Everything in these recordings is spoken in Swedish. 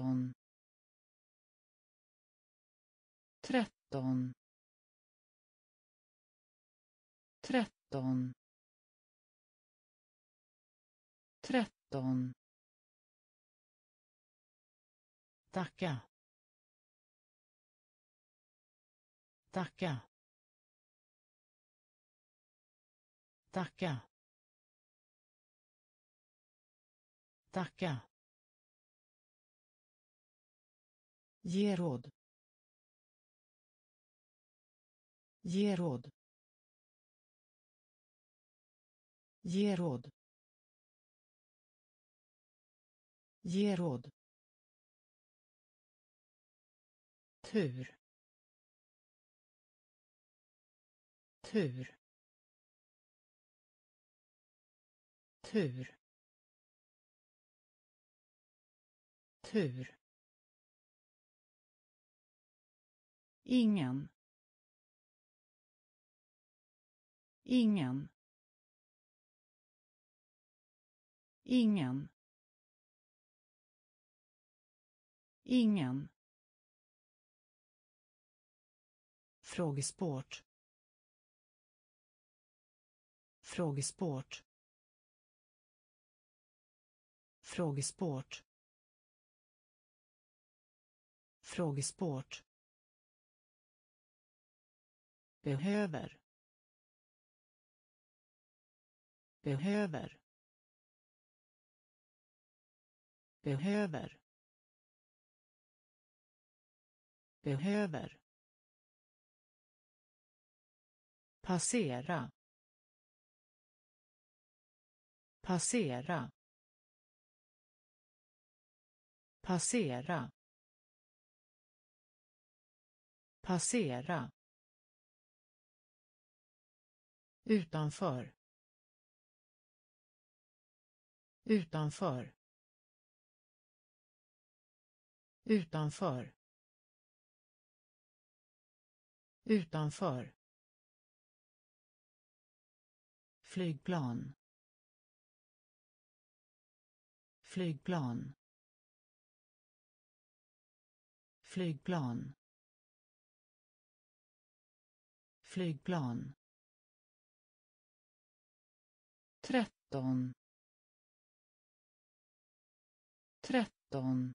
tretton. tretton. tretton. tretton. Tacka. Tacka. Tacka. Tacka. Ge råd. Ge råd. Ge råd. Ge råd. Tur. Tur. Tur. Tur. Ingen ingen ingen ingen Frågesport. Frågesport. Frågesport. Frågesport. Behöver. Behöver. Behöver. Behöver. Passera. Passera. Passera. Passera. Utanför. Utanför. Utanför. Utanför. flygplan flygplan flygplan flygplan tretton tretton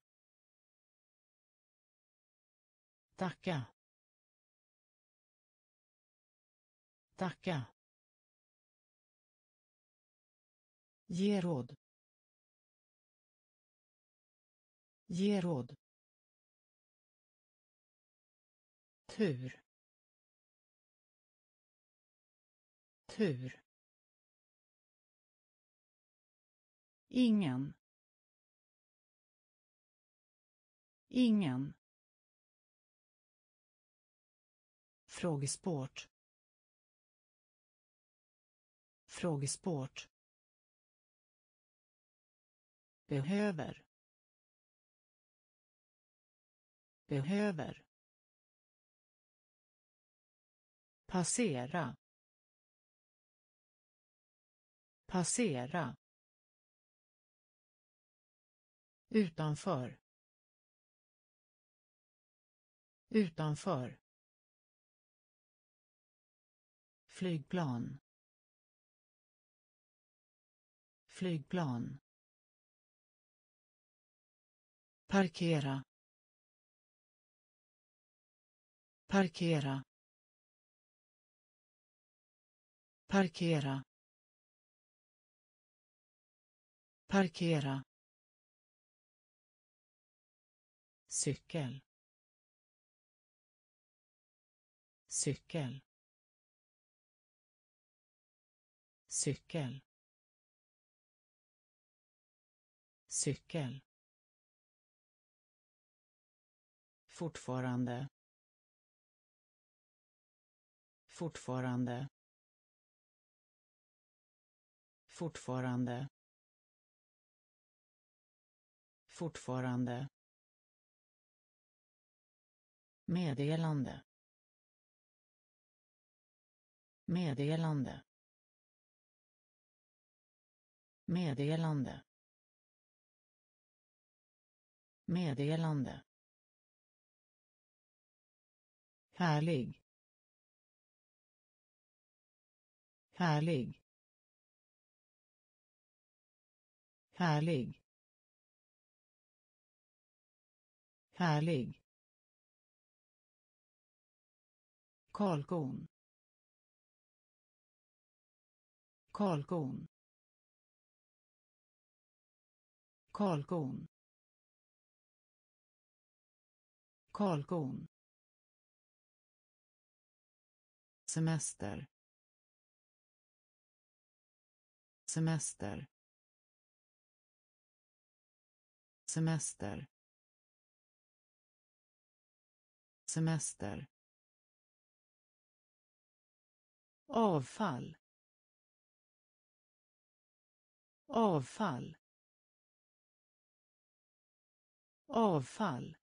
tacka tacka Ge råd. Ge råd. Tur. Tur. Ingen. Ingen. Frågesport. Frågesport behöver behöver passera passera utanför utanför flygplan flygplan Parkera. Parkera. Parkera. Parkera. Cykel. Cykel. Cykel. Cykel. Fortfarande. Fortfarande. Fortfarande. Fortfarande meddelande. Meddelande. Meddelande. Meddelande. Härlig härlig härlig härlig kalkon. Kalkon. Kalkon. Kalkon. Semester. Semester. Semester. Semester. Avfall. Avfall. Avfall.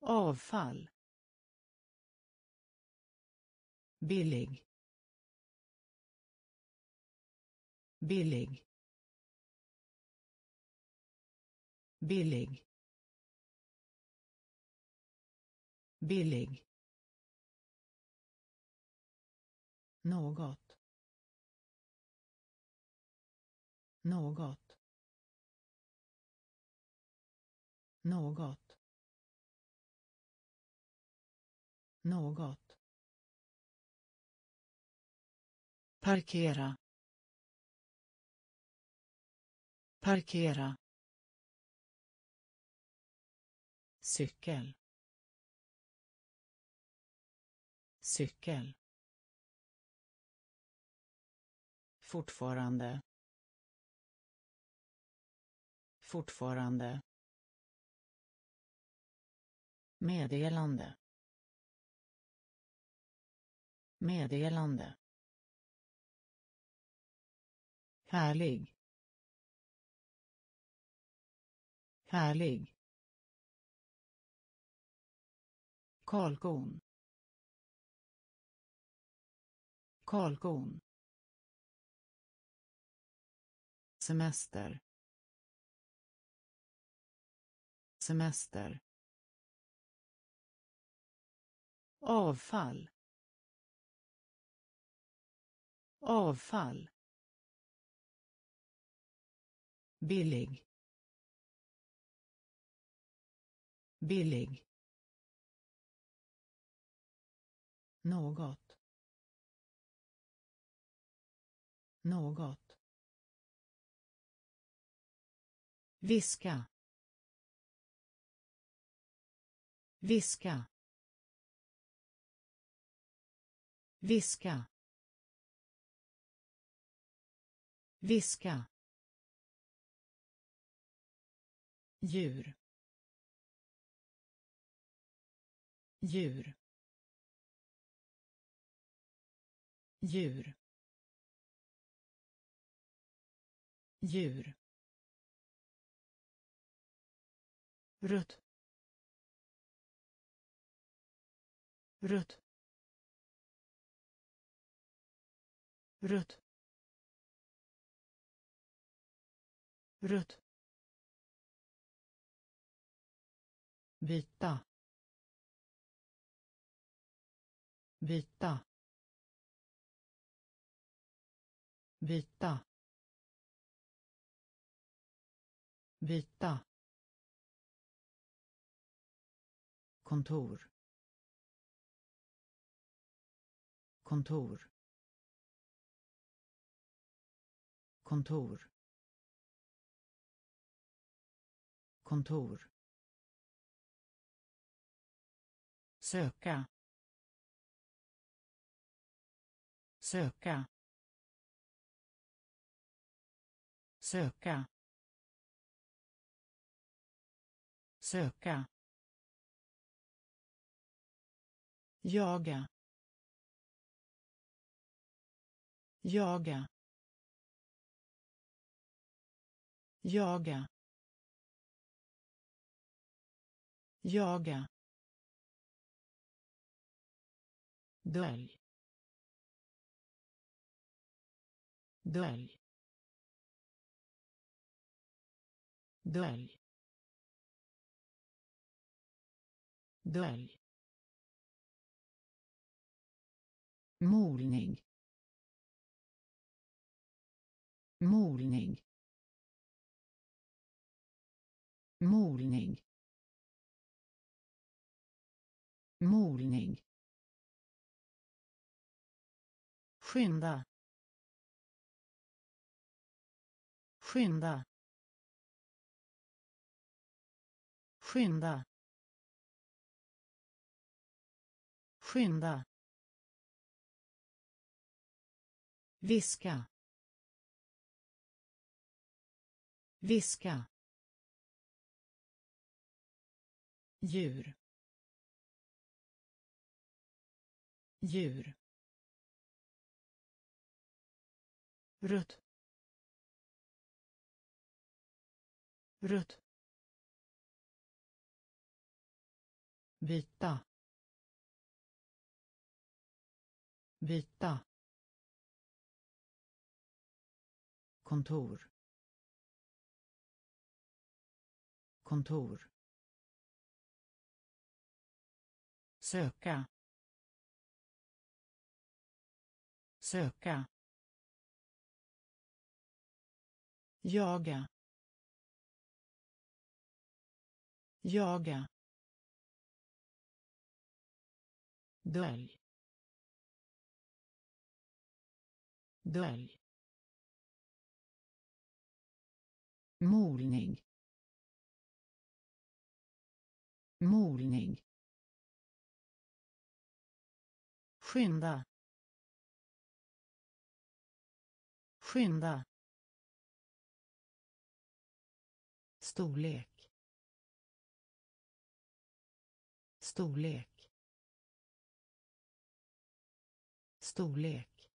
Avfall. Billig. Billig. Billig. Billig. Något. Något. Något. Något. Parkera. Parkera. Cykel. Cykel. Fortfarande. Fortfarande. Meddelande. Meddelande. Härlig. Härlig. Kalkon kalkon semester. Semester. Avfall. Avfall. Billig. Billig. Något. Något. Viska. Viska. Viska. Viska. Djur. Djur. Djur. Djur. Rött rött rött rött vita. Vita. Vita. Vita. Kontor. Kontor. Kontor. Kontor. Söka. Söka. Söka. Söka. Jaga. Jaga. Jaga. Jaga. Dölj. Dölj. Dölj. Dölj. Molning. Molning. Molning. Molning. Skynda. Skynda. Skynda. Skynda. Viska. Viska. Djur. Djur. Rött rött byta. Byta. Kontor. Kontor. Söka. Söka. Jaga. Jaga. Dölj. Dölj. Molning. Molning. Skynda. Skynda. Storlek. Storlek. Storlek.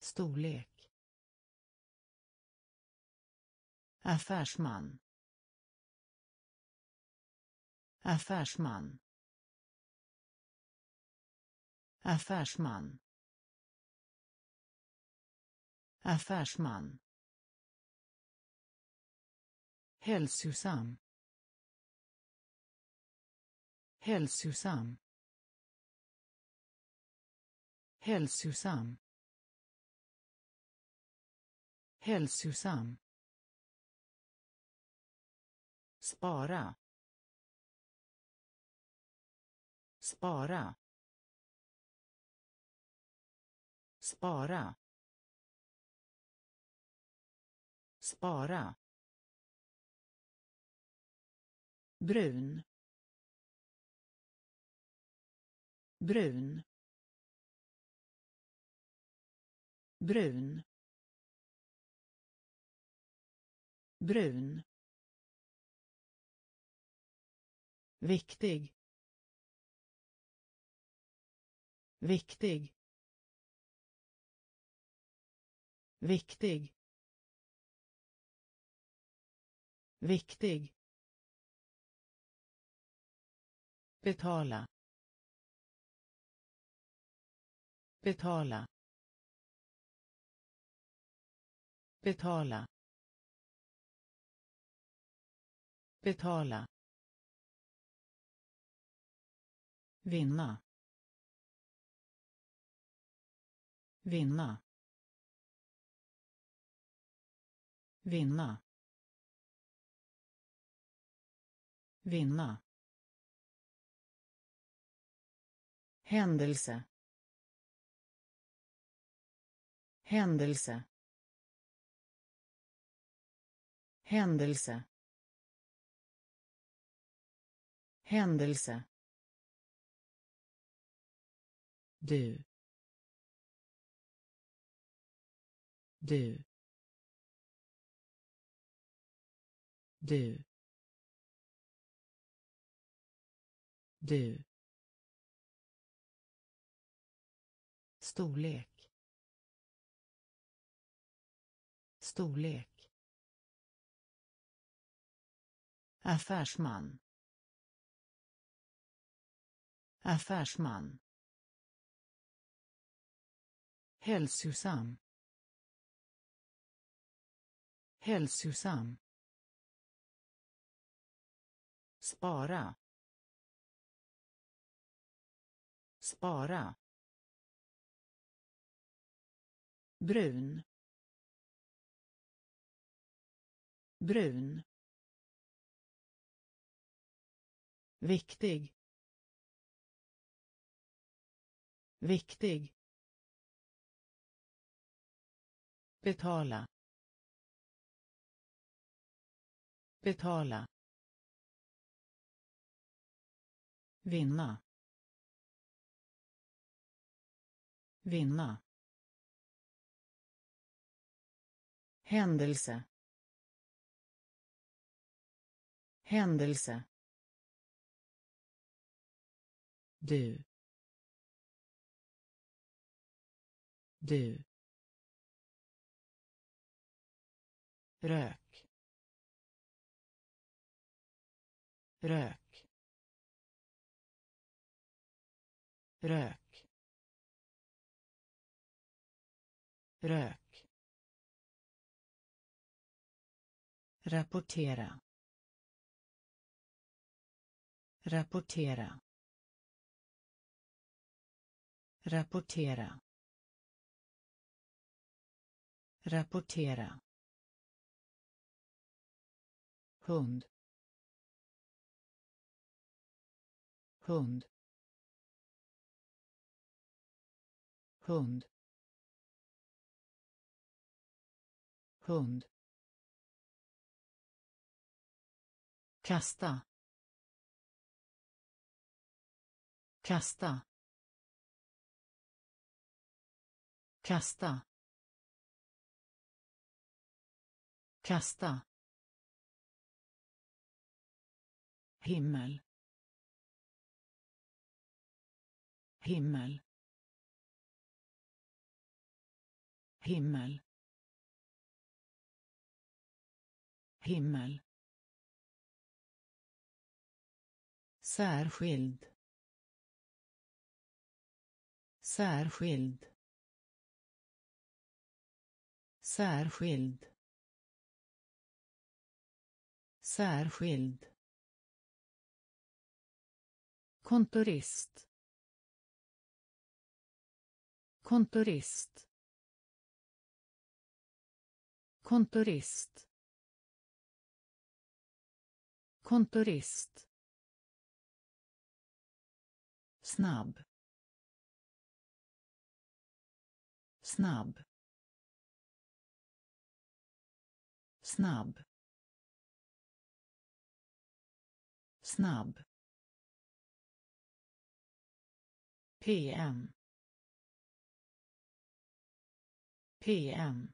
Storlek. Affärsman. Affärsman. Affärsman. Affärsman. Hälsosam. Hälsosam. Hälsosam. Hälsosam spara. Spara. Spara. Spara. Brun. Brun. Brun. Brun. Viktig. Viktig. Viktig. Viktig. Betala. Betala. Betala. Betala. Vinna. Vinna. Vinna. Vinna. Händelse. Händelse. Händelse. Händelse. Du. Du. Du. Du. Storlek. Storlek. Affärsman. Affärsman hälsosam Hälsosam. Spara. Spara. Brun. Brun. Viktig. Viktig. Betala. Betala. Vinna. Vinna. Händelse. Händelse. Du. Du. Rök. Rök. Rök. Rök. Rapportera. Rapportera. Rapportera. Rapportera hund. Hund. Hund. Hund. Kasta. Kasta. Kasta. Kasta. Himmel. Himmel. Himmel. Himmel. Särskild. Särskild. Särskild. Särskild kontorist. Kontorist. Kontorist. Kontorist. Snabb. Snabb. Snabb. Snabb. PM PM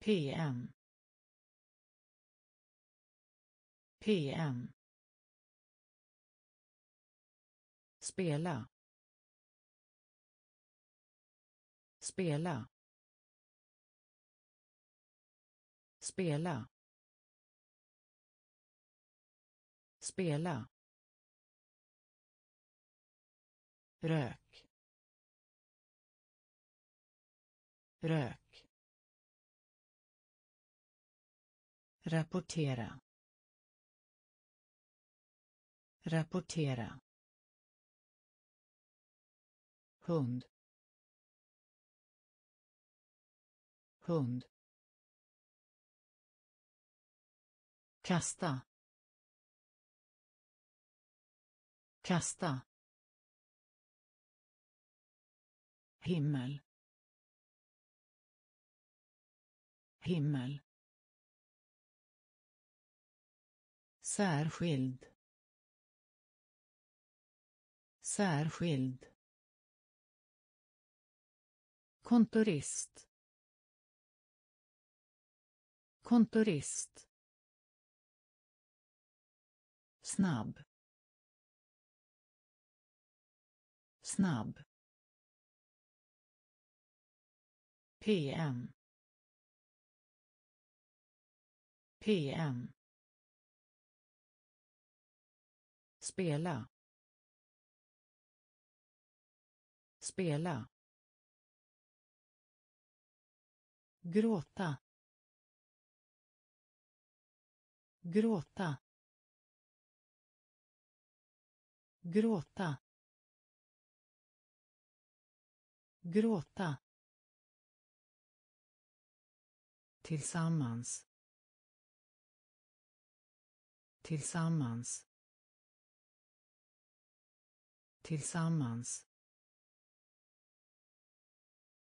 PM PM spela. Spela. Spela. Spela. Rök. Rök. Rapportera. Rapportera. Hund. Hund. Kasta. Kasta. Himmel. Himmel. Särskild. Särskild. Kontorist. Kontorist. Snabb. Snabb. PM PM spela. Spela. Gråta. Gråta. Gråta. Gråta. Tillsammans. Tillsammans. Tillsammans.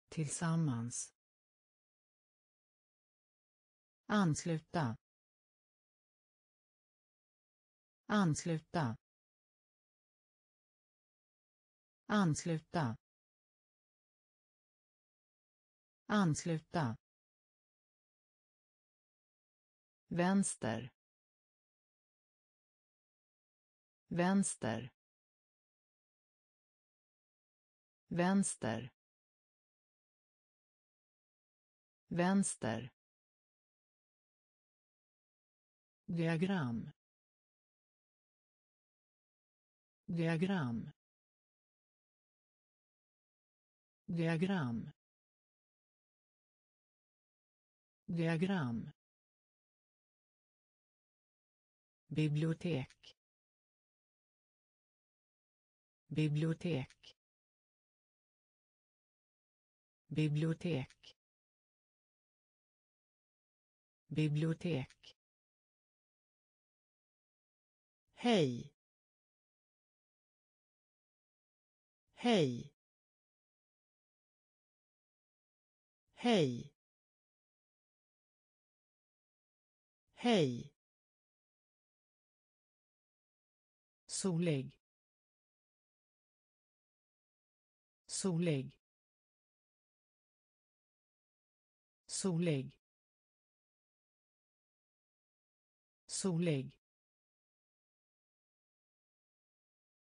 Tillsammans. Ansluta. Ansluta. Ansluta. Ansluta. Vänster. Vänster. Vänster. Vänster. Diagram. Diagram. Diagram. Diagram. Bibliotek bibliotek bibliotek bibliotek Hej. Hej. Hej. Hej. Solig. Solig. Solig. Solig.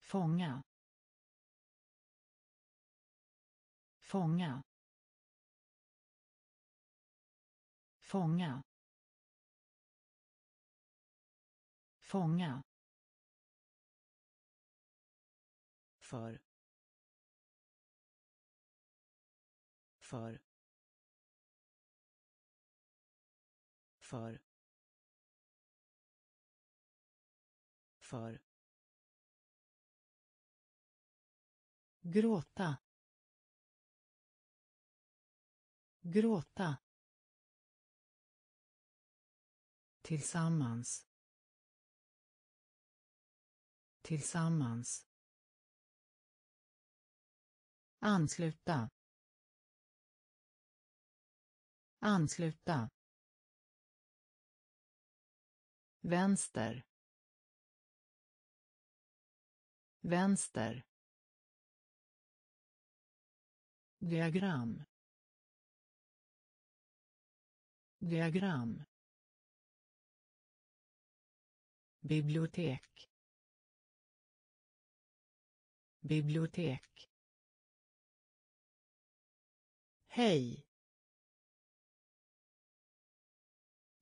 Fånga. Fånga. Fånga. Fånga. För för för för. Gråta. Gråta. Tillsammans. Tillsammans ansluta. Ansluta. Vänster. Vänster. Diagram. Diagram. Bibliotek. Bibliotek. Hej.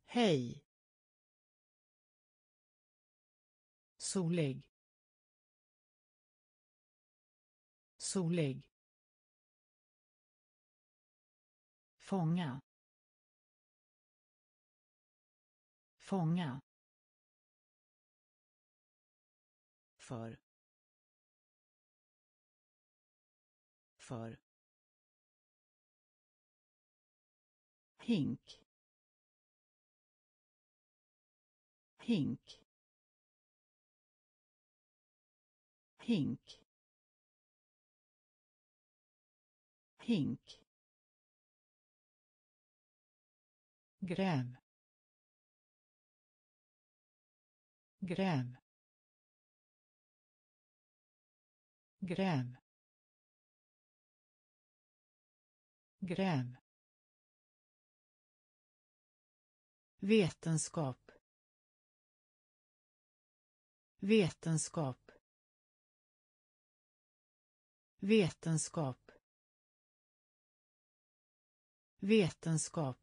Hej. solig. Solig. Fånga. Fånga. För. För. Hink. Hink. Hink. Hink. Gräv gräv gräv gräv vetenskap. Vetenskap. Vetenskap. Vetenskap.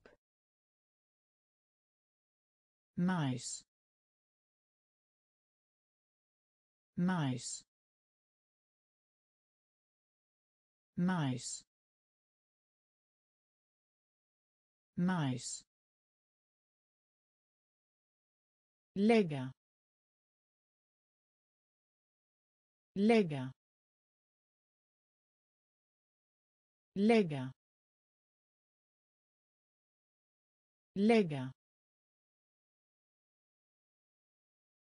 Majs. Majs. Majs. Majs. Lägga. Lägga. Lägga. Lägga.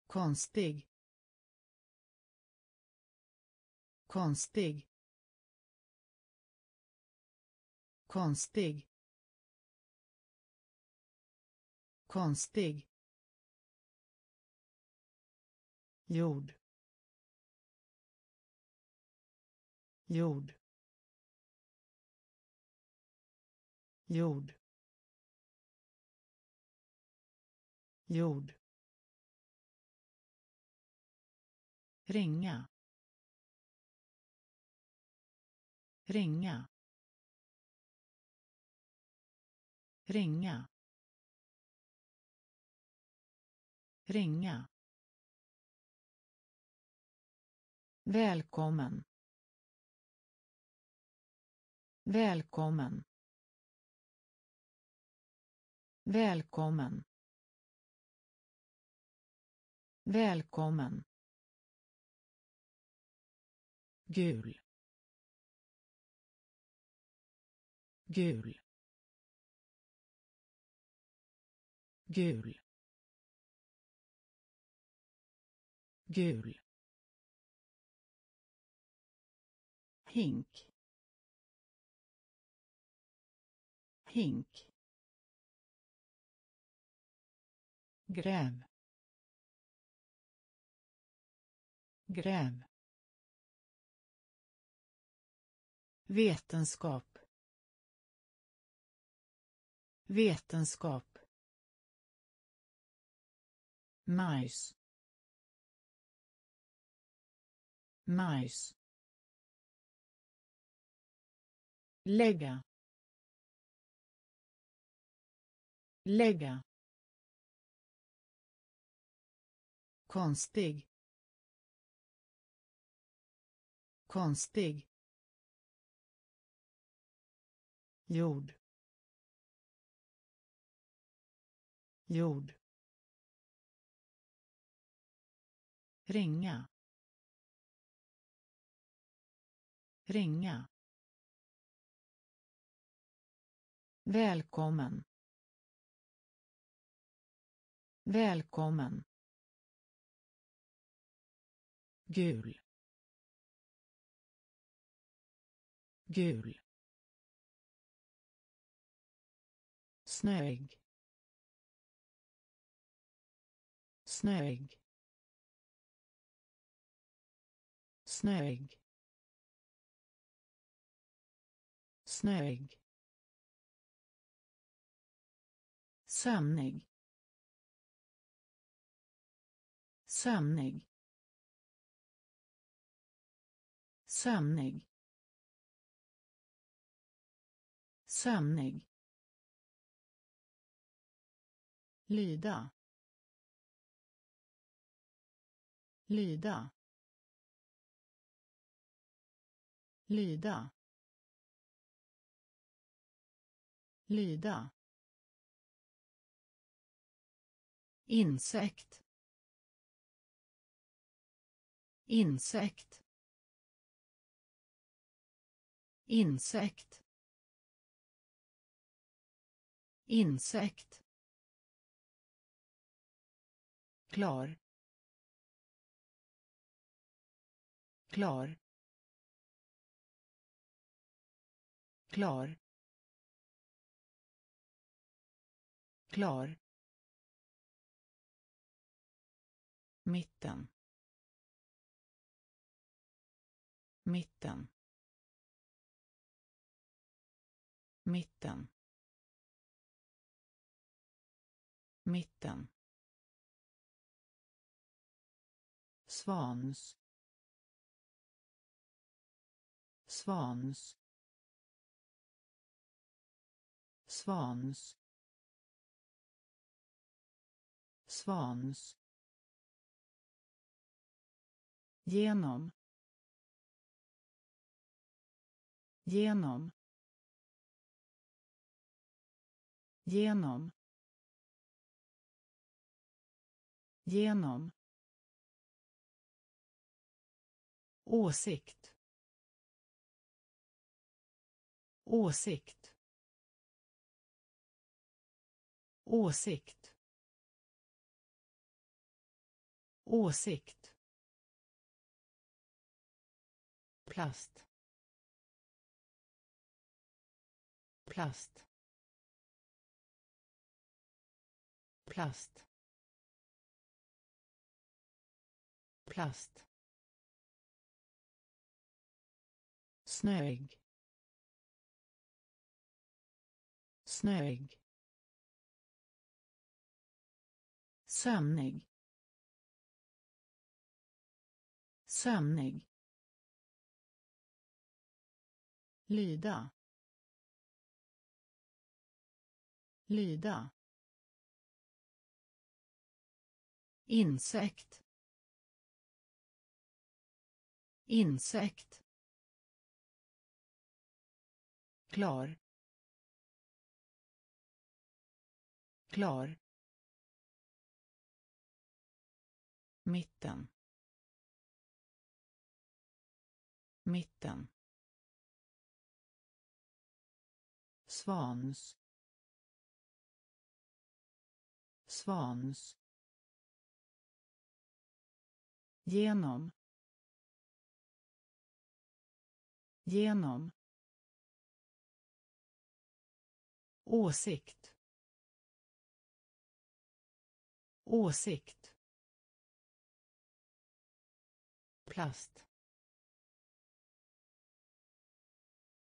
Konstig. Konstig. Konstig. Konstig. Jord. Jord. Jord. Jord. Ringa. Ringa. Ringa. Ringa. Välkommen. Välkommen. Välkommen. Välkommen. gul gul gul gul hink. Hink. Gräv. Gräv. Vetenskap. Vetenskap. Majs. Majs. Lägga. Lägga. Konstig. Konstig. Jord. Jord. Ringa. Ringa. Välkommen. Välkommen. Gul. Gul. Snöig. Snöig. Snöig. Snöig. Sömnig. Sömnig. Sömnig. Sömnig. Lyda. Lyda. Lyda. Lyda. Insekt. Insekt. Insekt. Insekt. Klar. Klar. Klar. Klar. Mitten. Mitten. Mitten. Mitten. Svans. Svans. Svans. Svans genom. Genom. Genom. Genom. Åsikt. Åsikt. Åsikt. Åsikt. Plast. Plast. Plast. Plast. Snöig. Snöig. Sömnig. Sömnig. Lyda lyda insekt insekt klar klar mitten mitten. Svans. Svans. Genom. Genom. Åsikt. Åsikt. Plast.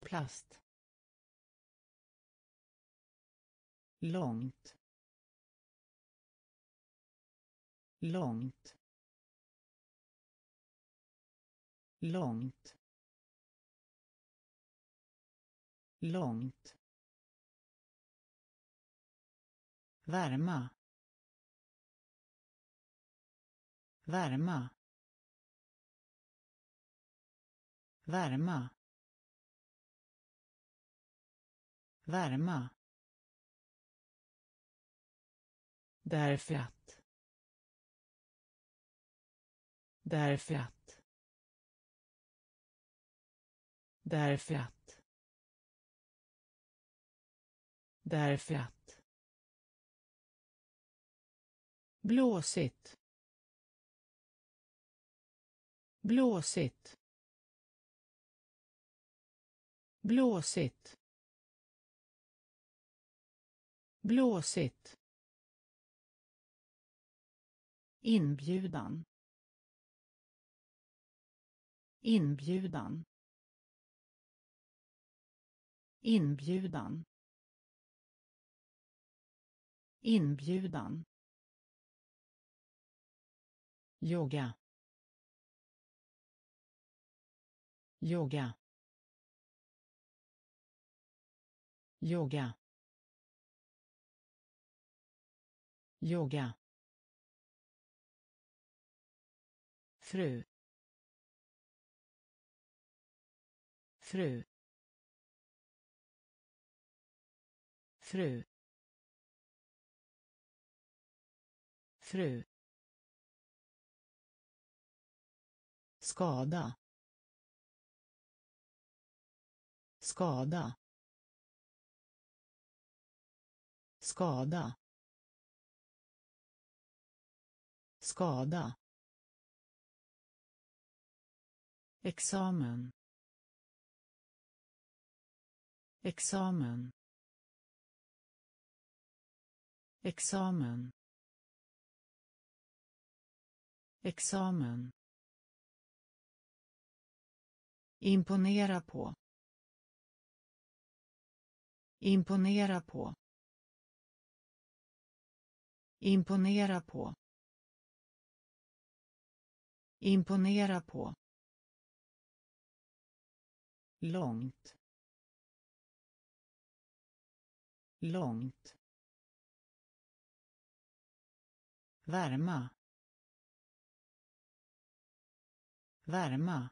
Plast. Långt. Långt. Långt. Långt. Värma. Värma. Värma. Värma. Därför att. Därför att. Därför att. Därför att. Blåsigt. Blåsigt. Blåsigt. Blåsigt. Inbjudan. Inbjudan. Inbjudan. Inbjudan. Yoga. Yoga. Yoga. Yoga. Fru fru fru fru. Skada. Skada. Skada. Skada. Examen. Examen. Examen. Examen. Imponera på. Imponera på. Imponera på. Imponera på långt långt värma värma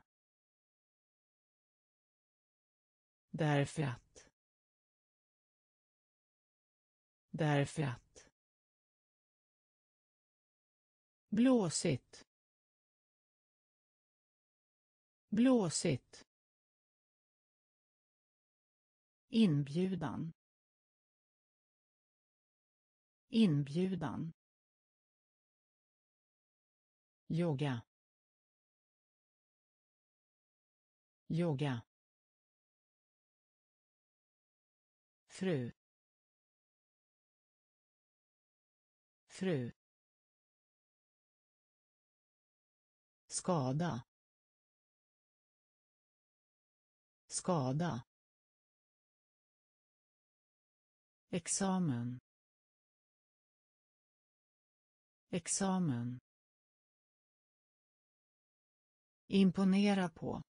därför att Därför att. Blåsigt. Blåsigt. Inbjudan. Inbjudan. Yoga. Yoga. Fru. Fru. Skada. Skada. Examen. Examen. Imponera på.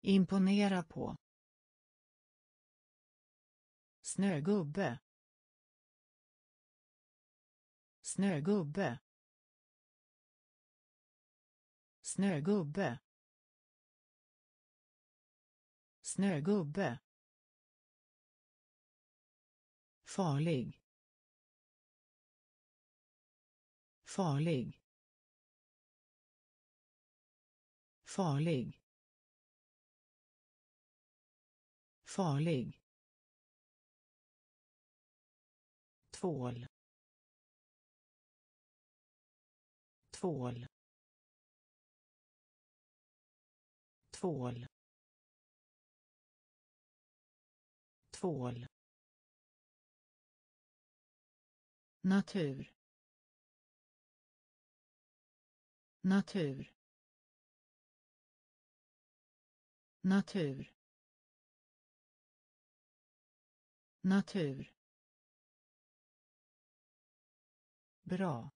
Imponera på. Snögubbe. Snögubbe. Snögubbe. Snögubbe. Farlig. Farlig. Farlig. Farlig. Tvål. Tvål. Tvål. Tvål. Natur. Natur. Natur. Natur. Bra.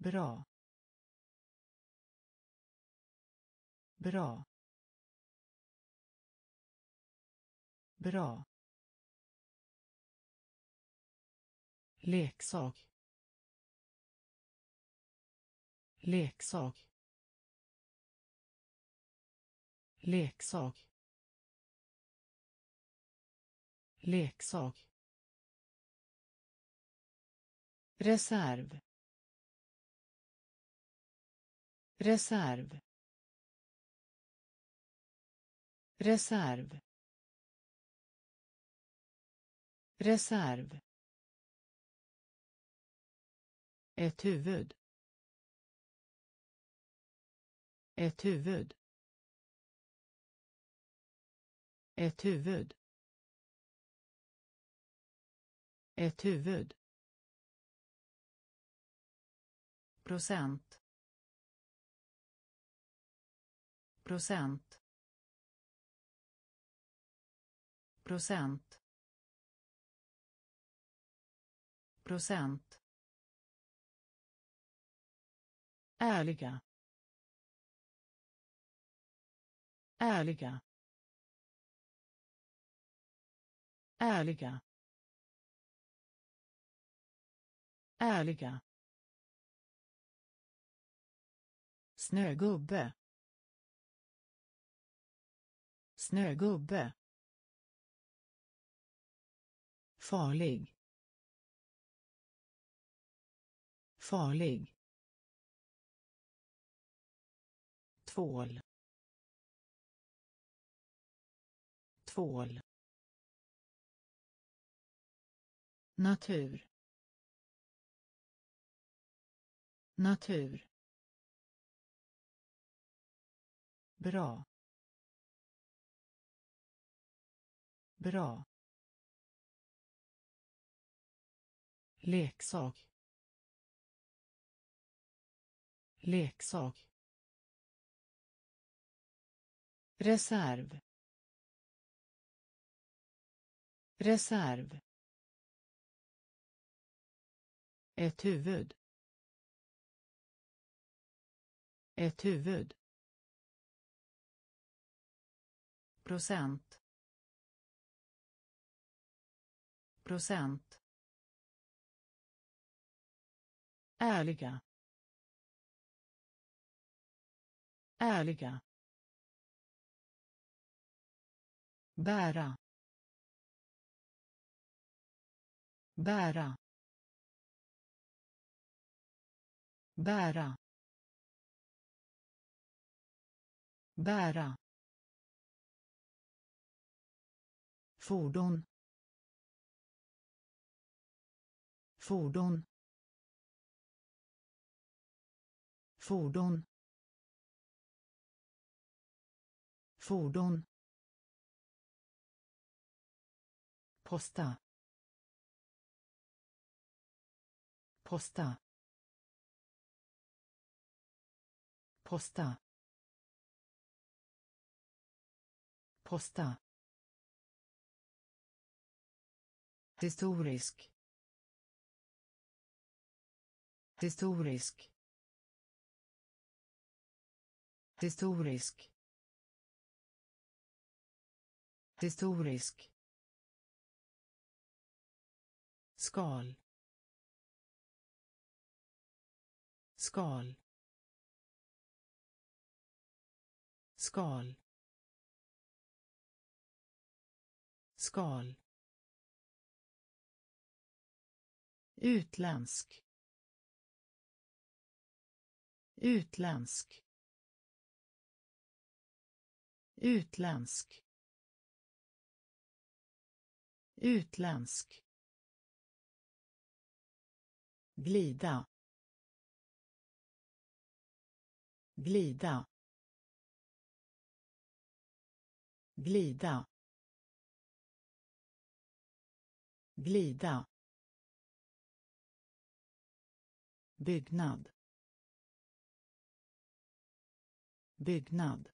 Bra. Bra. Bra. Leksak. Leksak. Leksak. Leksak. Reserv. Reserv. Reserv. Reserv. Ett huvud. Ett huvud. Ett huvud. Ett huvud. Procent. Procent. Procent. Procent. Ärliga. Ärliga. Ärliga. Ärliga. Snögubbe. Snögubbe. Farlig. Farlig. Tvål. Tvål. Natur. Natur. Bra. Bra. Leksak. Leksak. Reserv. Reserv. Ett huvud. Ett huvud. Procent. Procent. Ärliga. Ärliga. Bära. Bära. Bära. Bära. Fordon. Fordon. Fordon. Fordon. Posta. Posta. Posta. Posta. Historisk. Historisk. Historisk. Historisk. Skal. Skal. Skal. Skal. Utländsk. Utländsk. Utländsk. Utländsk glida. Glida. Glida. Glida. Byggnad. Byggnad.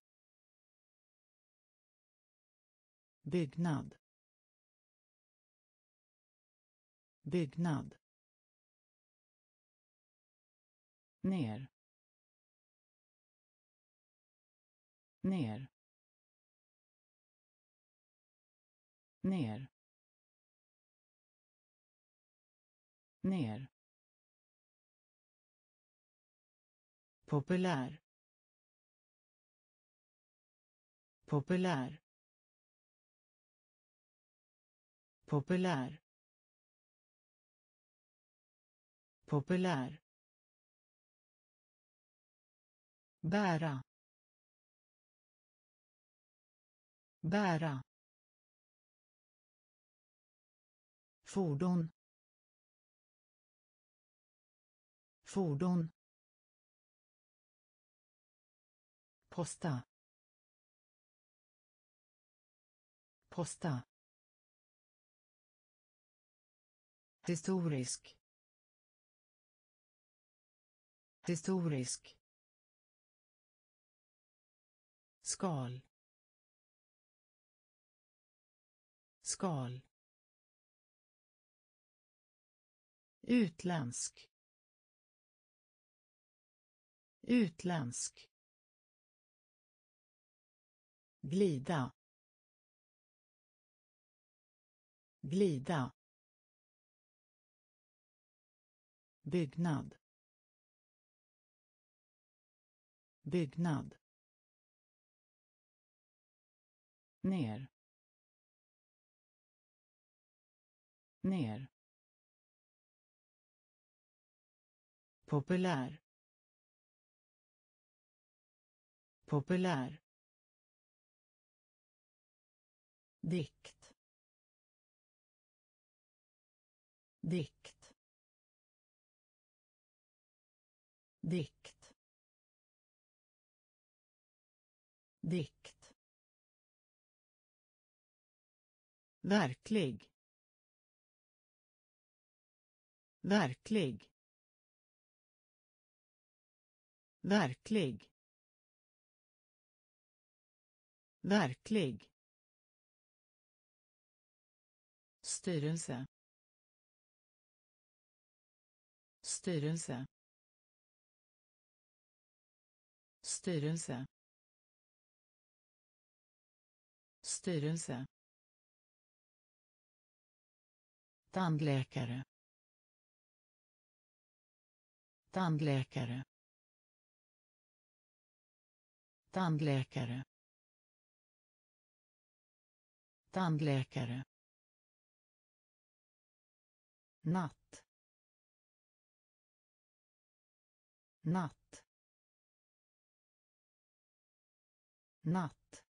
Byggnad. Byggnad. Ner. Ner. Ner. Ner. Populär. Populär. Populär. Populär. Bära. Bära. Fordon. Fordon. Posta. Posta. Historisk. Historisk. Skal. Skal. Utländsk. Utländsk. Glida. Glida. Byggnad. Byggnad. Ner. Ner. Populär. Populär. Dikt. Dikt. Dikt. Dikt. Verklig. Verklig. Verklig. Verklig. Styrelse. Styrelse. Styrelse. Styrelse. Tandläkare. Tandläkare. Tandläkare. Tandläkare. Natt. Natt. Natt.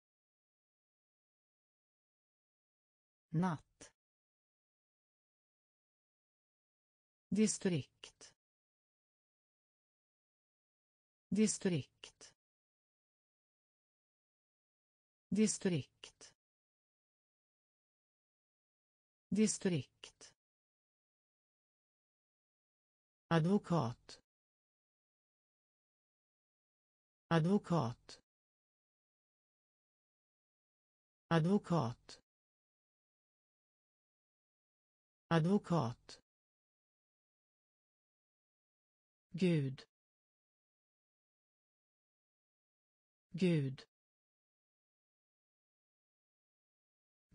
Natt. Distrikt. Distrikt. Distrikt. Distrikt. Advokat. Advokat. Advokat. Advokat. Gud. Gud.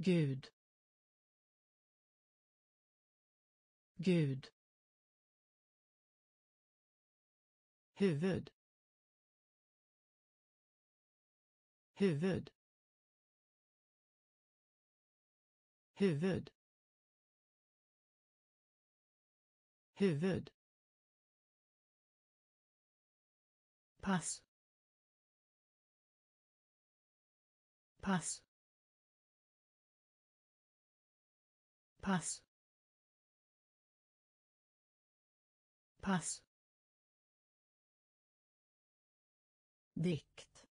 Gud. Gud. Huvud. Huvud. Huvud. Huvud pass. Pass. Pass. Pass. Dikt.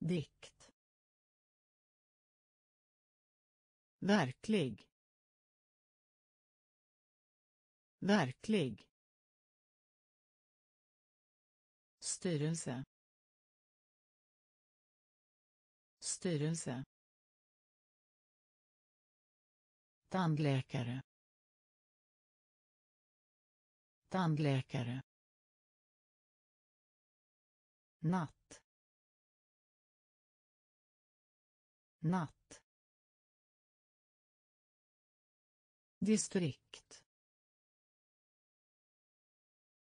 Dikt. Verklig. Verklig. Styrelse. Styrelse. Tandläkare. Tandläkare. Natt. Natt. Distrikt.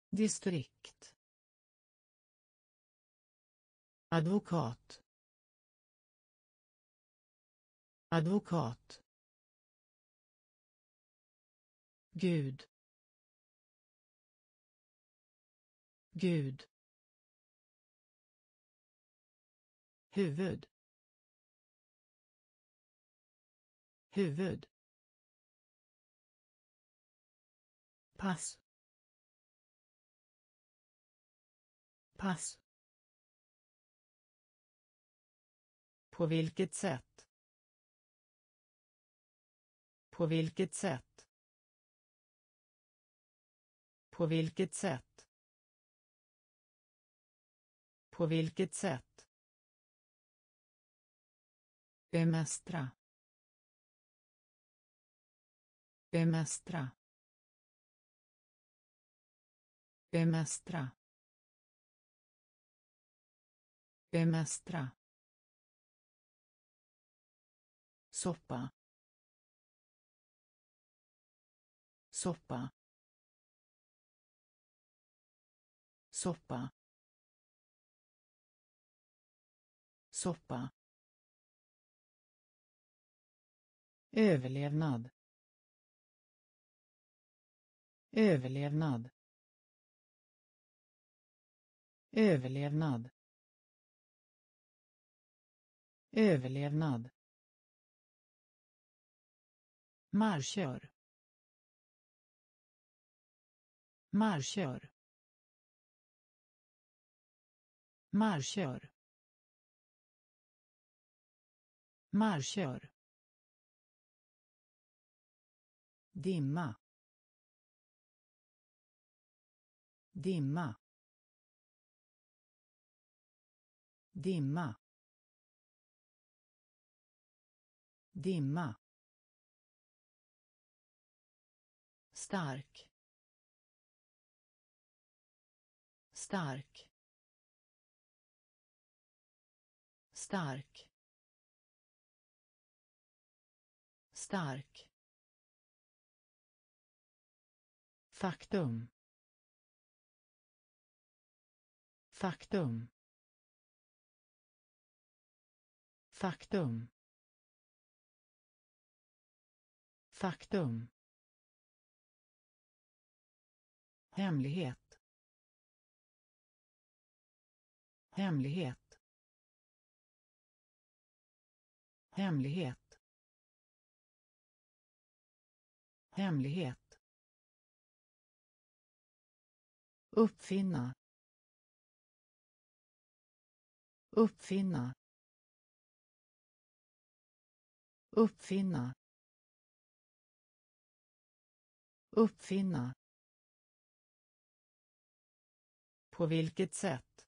Distrikt. Advokat. Advokat. Gud. Gud. Huvud. Huvud. Pass. Pass. På vilket sätt på vilket sätt på vilket sätt på vilket sätt Bemästra. Bemästra. Bemästra. Bemästra. Soppa. Soppa. Soppa. Soppa. överlevnad överlevnad överlevnad överlevnad marschör marschör marschör marschör dimma. Dimma. Dimma. Dimma. Stark stark stark stark Faktum. Faktum. Faktum. Faktum. Hemlighet. Hemlighet. Hemlighet. Hemlighet. Uppfinna. Uppfinna. Uppfinna. Uppfinna. På vilket sätt?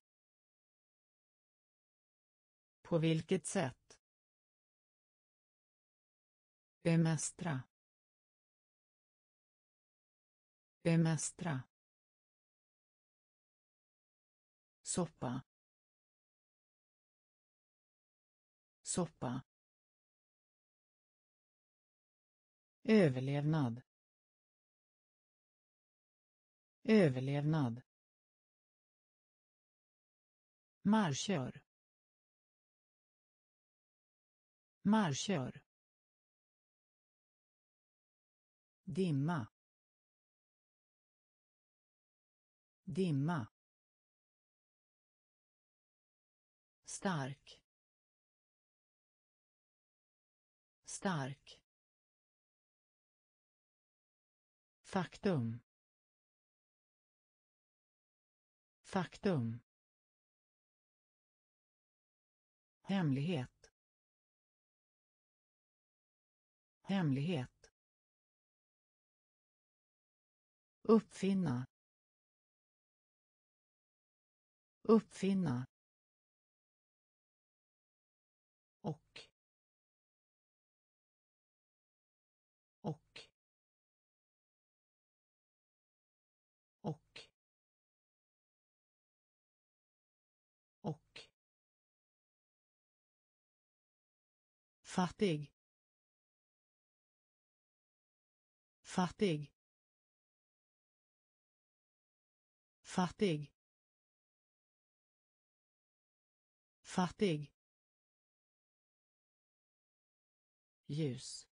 På vilket sätt? Bemästra. Bemästra. Soppa. Soppa. Överlevnad. Överlevnad. Marschör. Marschör. dimma. Dimma. Stark. Stark. Faktum. Faktum. Hemlighet. Hemlighet. Uppfinna. Uppfinna. Fattig. Fattig. Fattig. Fattig. Ljus.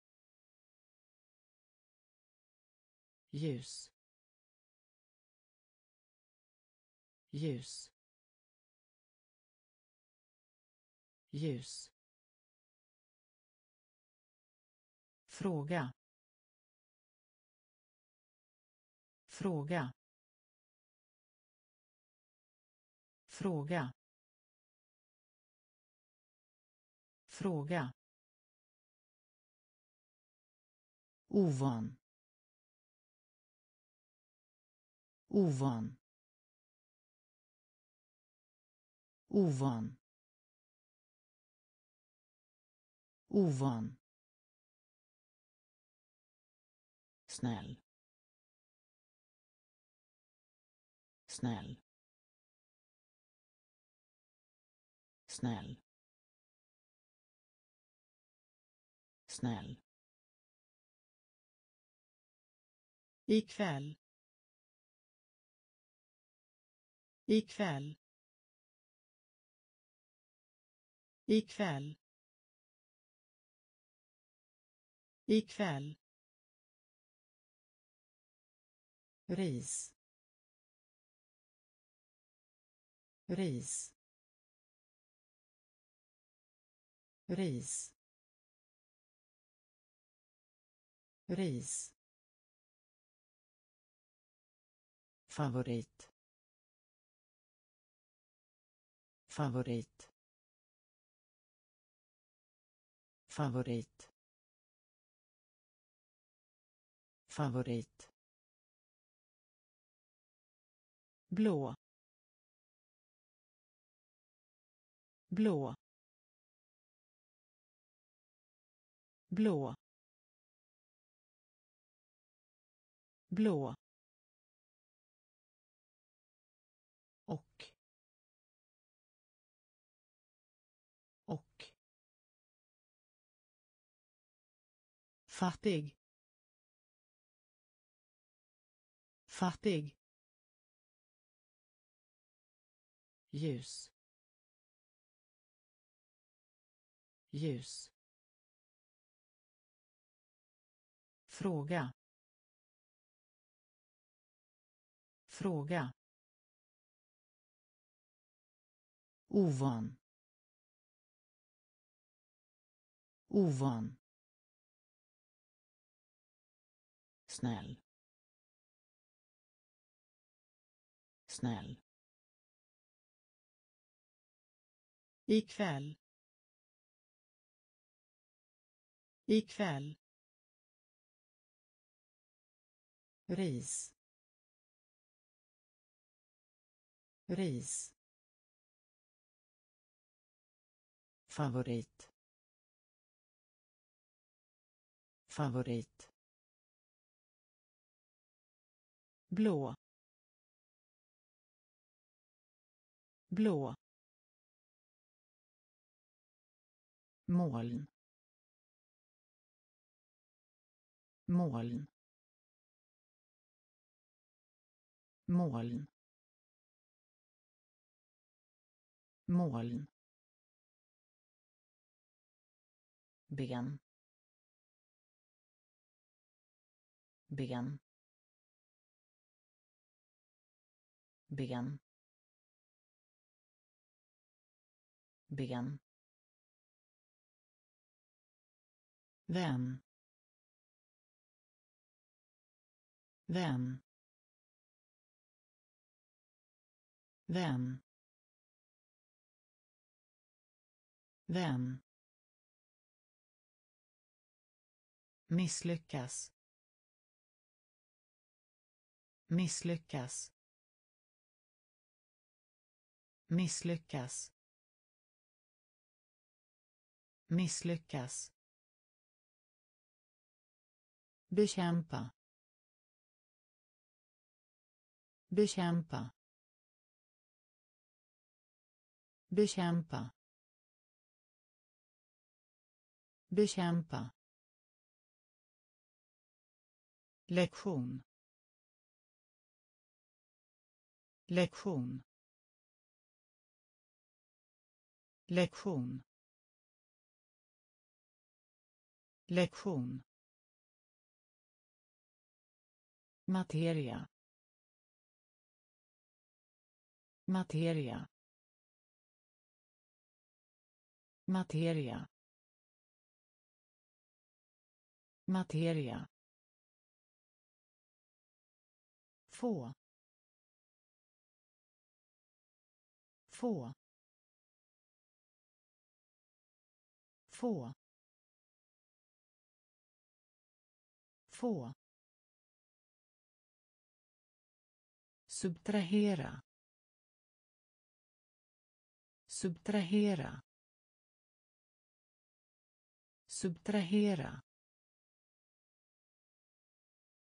Ljus. Ljus. Ljus. Fråga. Fråga. Fråga. Fråga. Ovan. Ovan. Ovan. Ovan. Snäll. Snäll. Snäll. Snäll. Ikväll ikväll ikväll ikväll ris ris ris ris favorit. Favorit. Favorit. Favorit. Blå. Blå. Blå. Blå. Och. Och. Fattig. Fattig. Ljus. Ljus. Fråga. Fråga. Ovan. Ovan. Snäll. Snäll. Ikväll. Ikväll. Ris. Ris. Favorit. Favorit. Blå. Blå. Moln. Moln. Moln. Moln. Ben. Ben. Ben. Ben vän. Vän. Vän. Vän. Misslyckas. Misslyckas. Misslyckas. Misslyckas bekämpa. Bekämpa. Bekämpa. Bekämpa. Lektion. Lektion. Lektion. Lektion. Materia. Materia. Materia. Materia. Få. Få. Få. Få. Subtrahera subtrahera subtrahera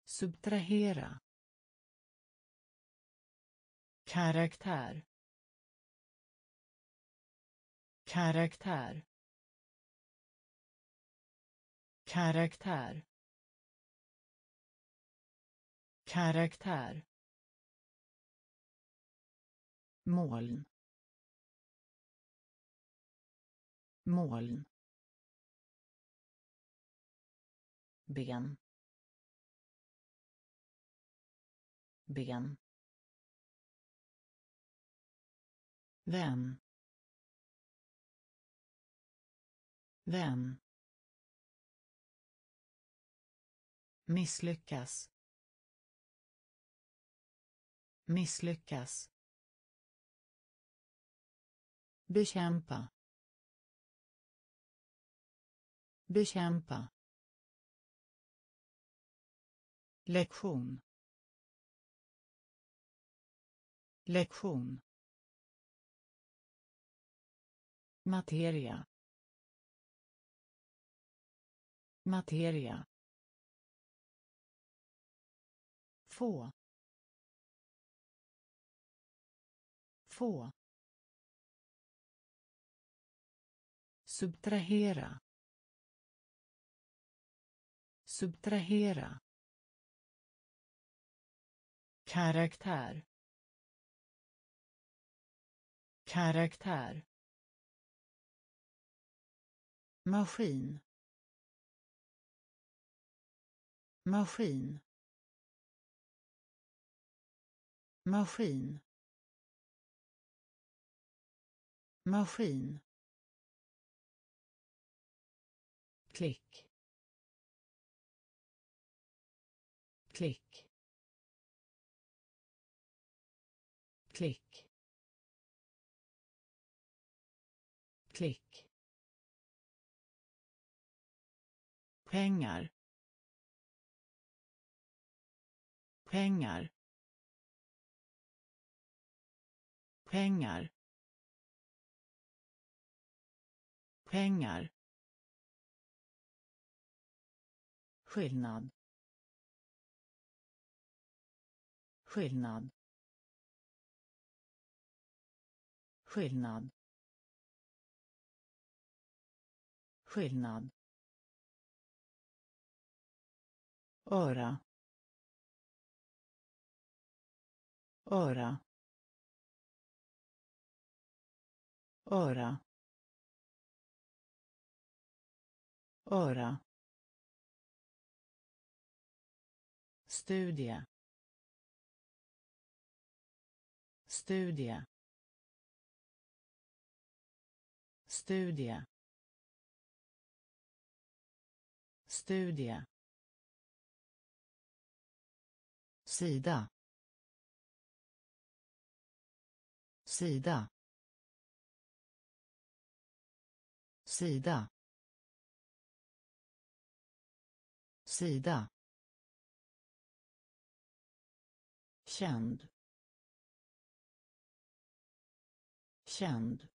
subtrahera. Karaktär. Karaktär. Karaktär. Karaktär moln. Moln. Ben. Ben. Vän. Vän. Misslyckas. Misslyckas bekämpa. Bekämpa. Lektion. Lektion. Materia. Materia. Få. Få. Subtrahera subtrahera karaktär karaktär maskin maskin maskin maskin. Klick. Klick. Klick. Klick. Pengar. Pengar. Pengar. Pengar. Skillnad. Skillnad. Skillnad. Skillnad. Öra. Öra. Öra. Öra. Studie. Studie. Studie. Studie. Sida. Sida. Sida. Sida. Känd. Känd.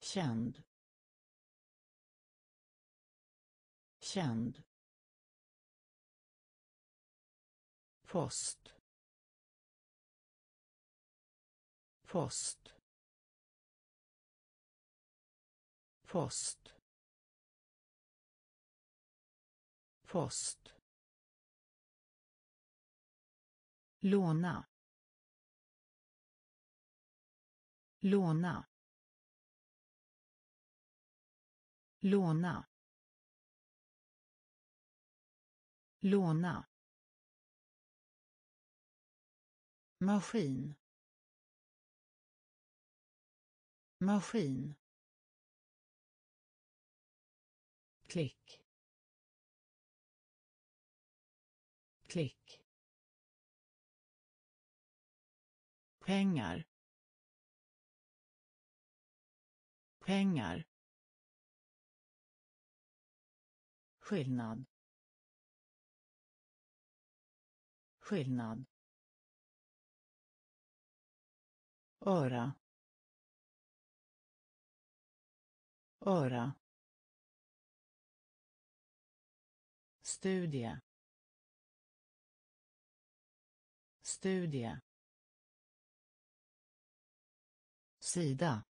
Känd. Känd. Post. Post. Post. Post. Låna. Låna. Låna. Låna. Maskin. Maskin. Klick. Pengar. Pengar. Skillnad. Skillnad. Öra. Öra. Studie. Studie. Sida.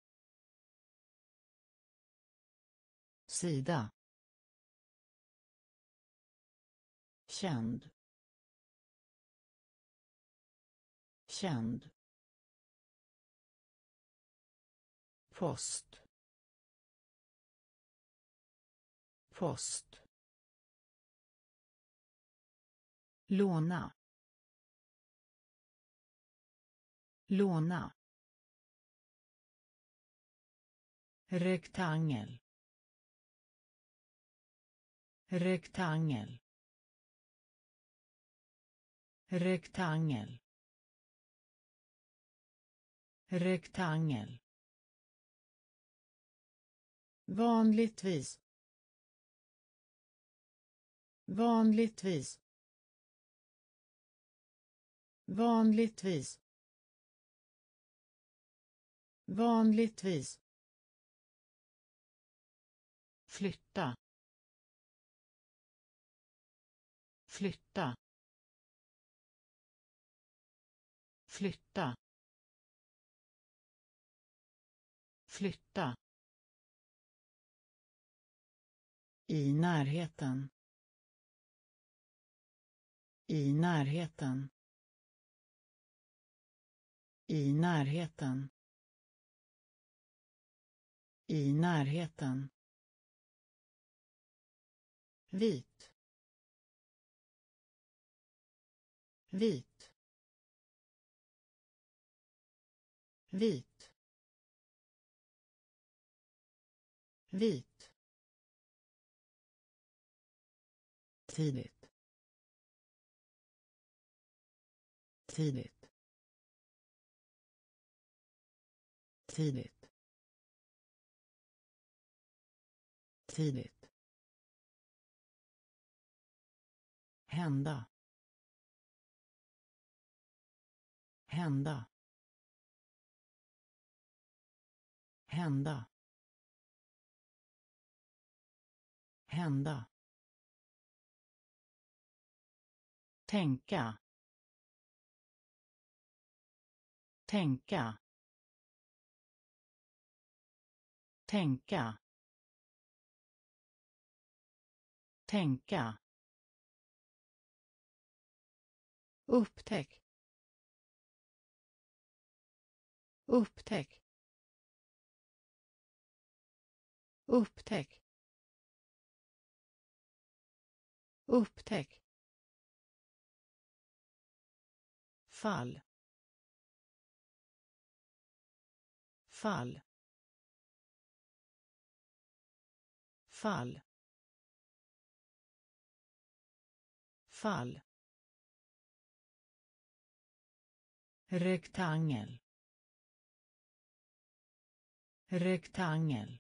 Sida. Känd. Känd. Post. Post. Låna. Låna. Rektangel. Rektangel. Rektangel. Rektangel. Vanligtvis. Vanligtvis. Vanligtvis. Vanligtvis flytta. Flytta. Flytta. Flytta. I närheten. I närheten. I närheten. I närheten. Vit. Vit. Vit. Vit. tidigt tidigt tidigt tidigt hända. Hända. Hända. Hända. Tänka. Tänka. Tänka. Tänka. Upptäck. Upptäck. Upptäck. Upptäck. Fall. Fall. Fall. Fall. Rektangel. Rektangel.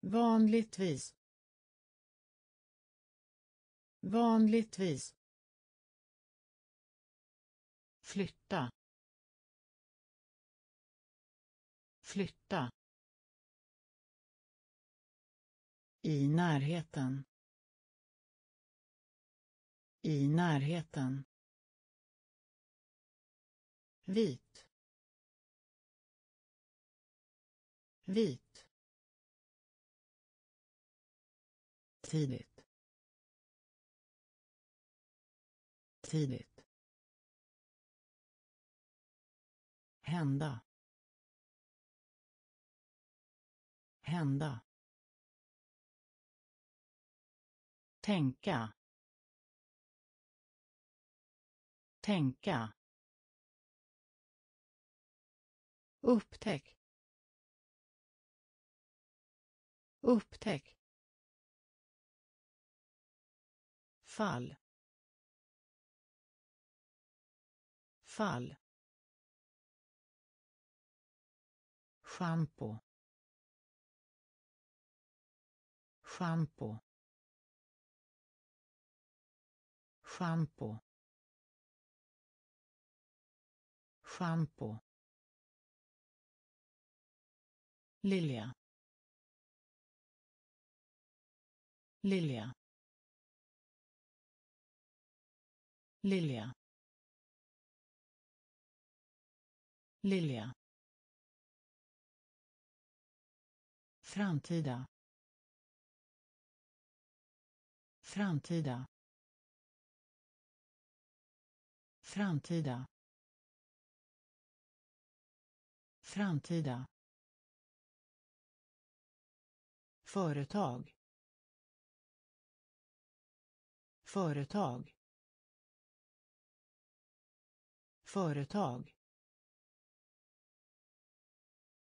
Vanligtvis. Vanligtvis. Flytta. Flytta. I närheten. I närheten vit. Vit. Tidigt. Tidigt. Hända. Hända. Tänka. Tänka. Upptäck upptäck fall fall Schampo. Schampo. Schampo. Schampo. Lilja. Lilja. Lilja. Lilja. Framtida. Framtida. Framtida. Framtida. Företag. Företag. Företag.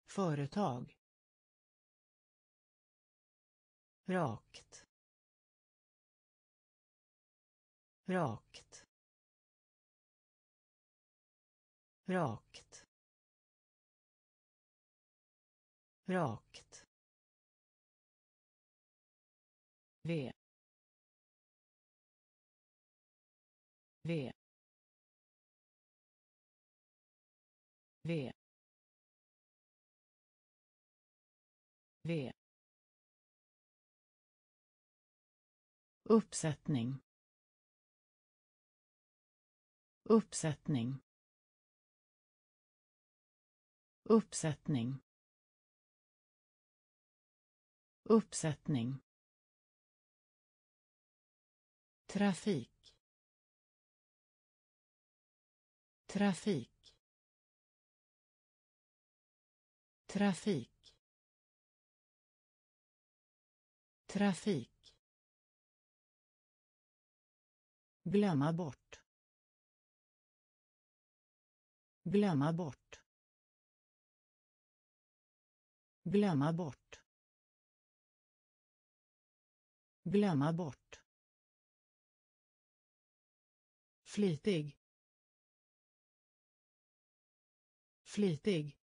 Företag. rakt rakt rakt rakt V. V. V. V. Uppsättning. Uppsättning. Uppsättning. Uppsättning trafik. Trafik. Trafik. Trafik. Glömma bort. Glömma bort. Glömma bort. Glömma bort. Flitig flitig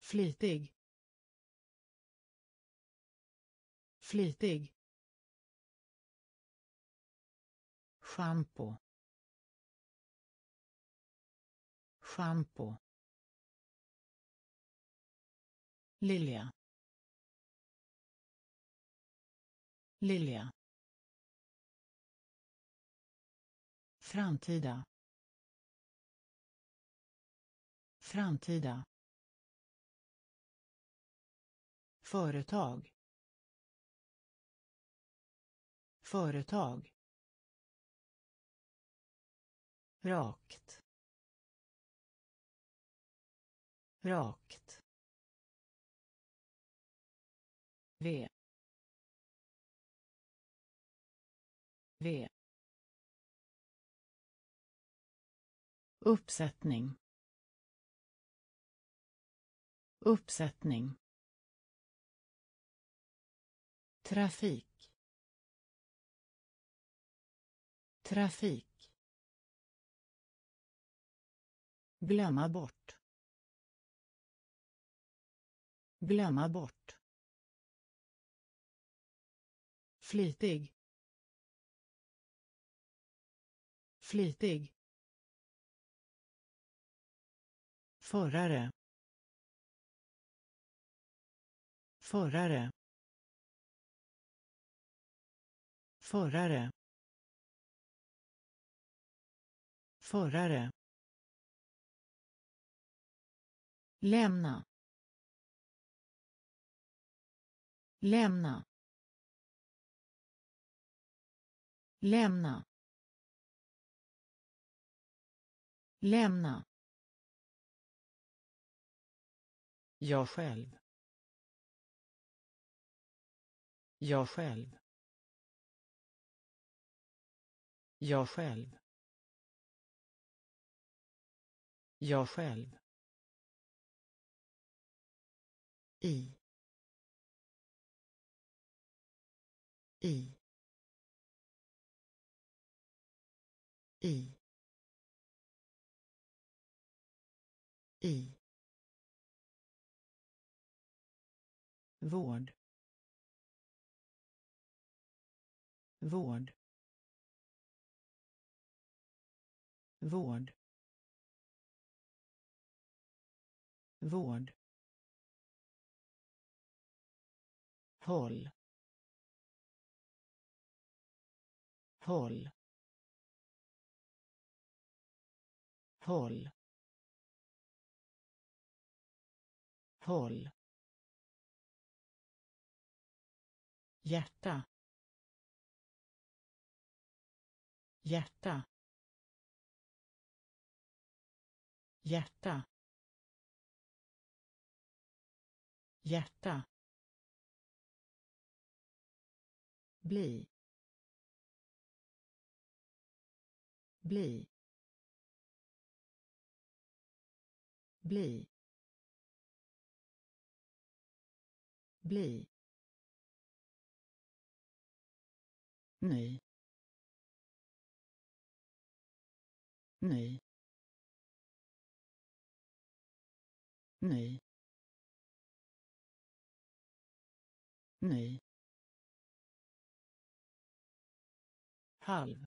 flitig flitig Shampoo. Shampoo. Lilja. Lilja. Framtida. Framtida. Företag. Företag. rakt rakt V V uppsättning. Uppsättning. Trafik. Trafik. Glömma bort. Glömma bort. Flitig. Flitig. Förare. Förare. Förare. Förare. Lämna. Lämna. Lämna. Lämna. Jag själv. Jag själv. Jag själv. Jag själv. I. I. I. I. vård. Vård. Vård. Vård. Håll. Håll. Håll. Håll. Hjärta. Hjärta. Hjärta. Hjärta. Bli. Bli. Bli. Bli. Ny ny ny ny halv.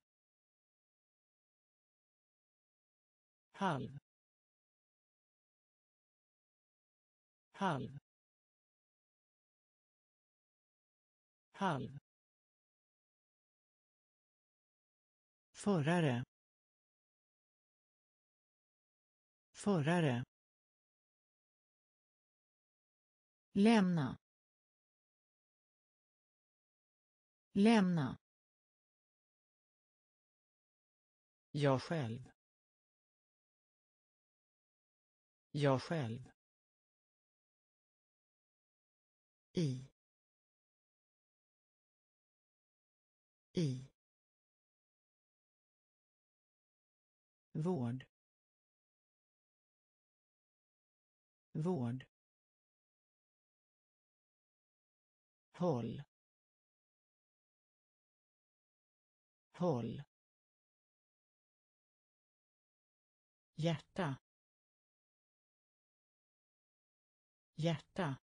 Halv. Halv. Halv. Förare förare lämna lämna jag själv Jag själv. I. I. Vård. Vård. Håll. Håll. Hjärta. Hjärta.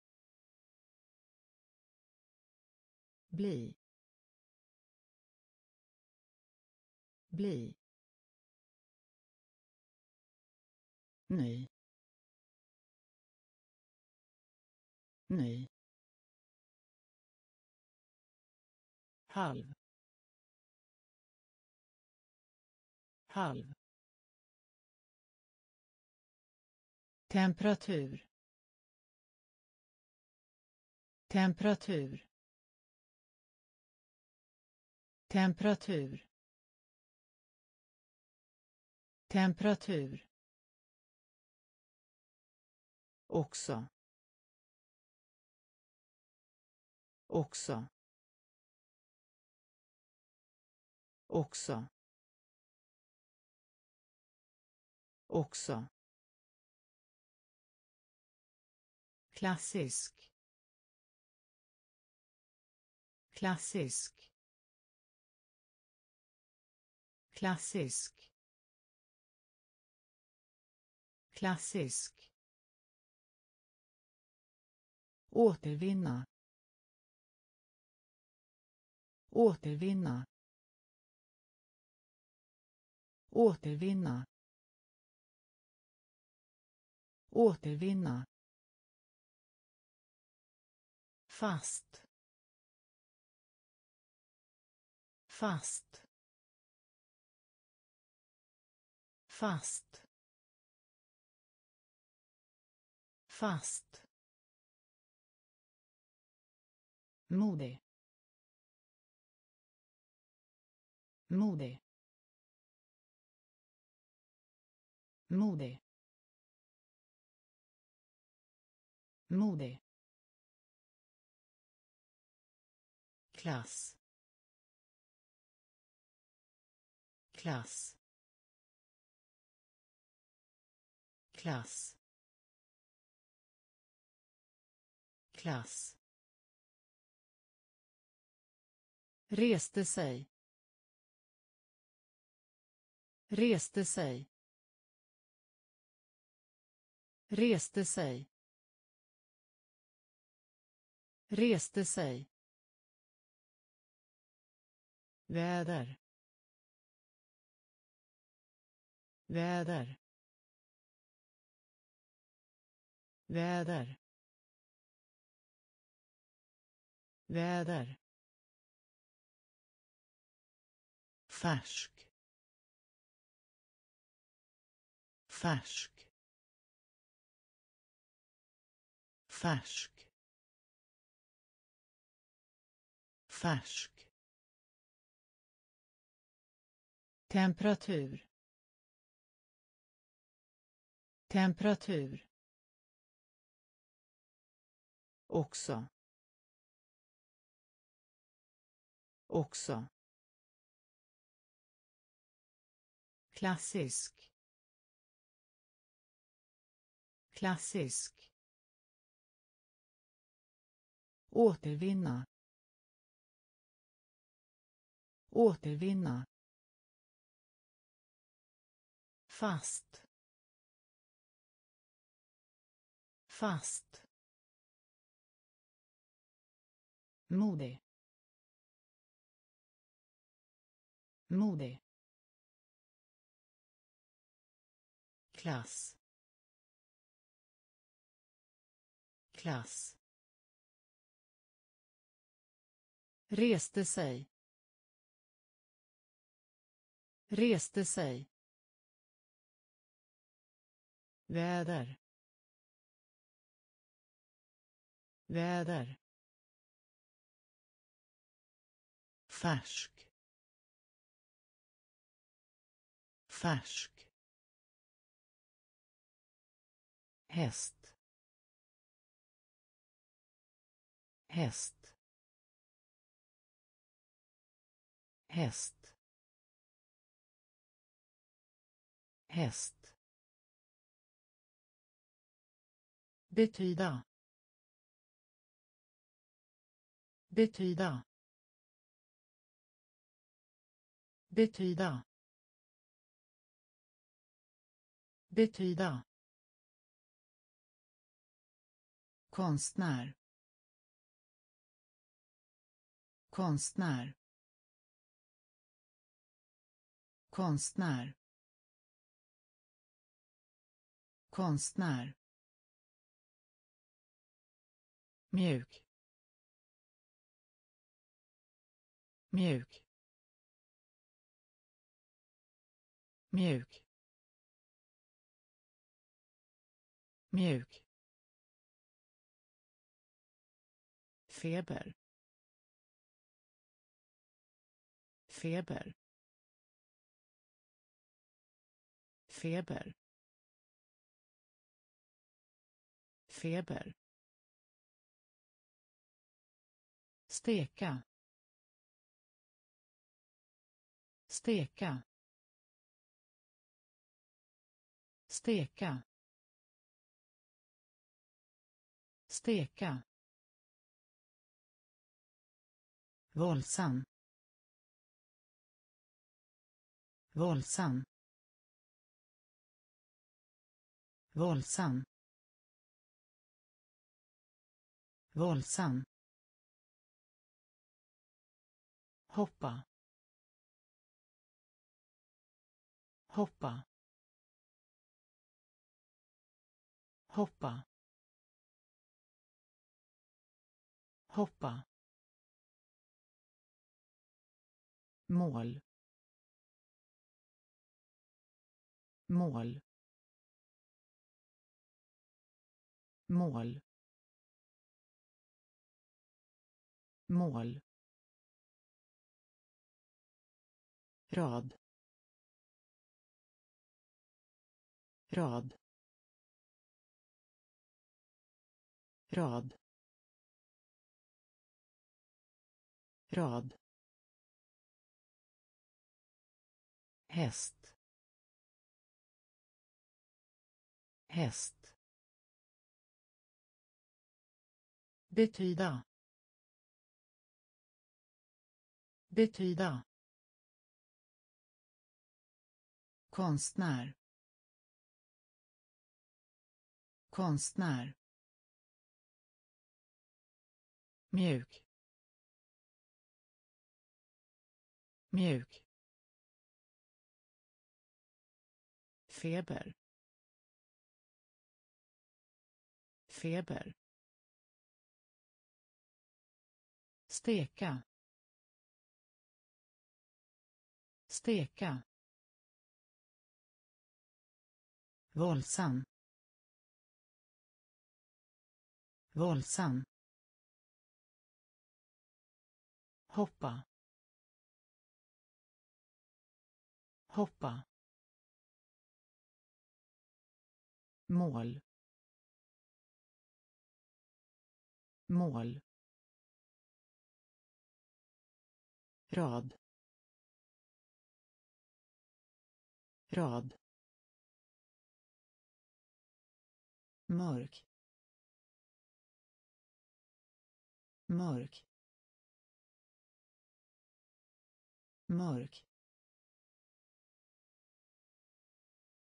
bli bli ny ny halv. Halv. Temperatur. Temperatur. Temperatur. Temperatur. Också. Också. Också. Också. Klassisk. Klassisk. Klassisk. Klassisk. Återvinna. Återvinna. Återvinna. Återvinna. Fast. Fast. Fast. Fast. Modig modig modig modig klass klass klass klass reste sig. Reste sig. Reste sig. Reste sig. Väder. Väder. Väder. Väder. Färsk. Färsk. Färsk. Färsk. Temperatur. Temperatur. Också. Också. Klassisk. Klassisk. Återvinna. Återvinna. Fast. Fast. Modig modig klass. Klass. Reste sig. Reste sig. Väder. Väder. Färsk. Färsk. Häst. Häst. Häst. Häst. Betyda. Betyda. Betyda. Betyda. Konstnär. Konstnär. Konstnär. Konstnär. Mjuk. Mjuk. Mjuk. Mjuk. Feber. Feber. Feber. Feber. Steka. Steka. Steka. Steka. Våldsam. Våldsam. Våldsam. Våldsam. Hoppa. Hoppa. Hoppa. Hoppa. Mål. Mål. Mål. Mål. Rad. Rad. Rad. Rad. Häst. Häst. Betyda. Betyda. Konstnär. Konstnär. Mjuk. Mjuk. Feber. Feber. Steka. Steka. Våldsam. Våldsam. Hoppa. Hoppa. Mål. Mål. Rad. Rad. Mörk. Mörk. Mörk.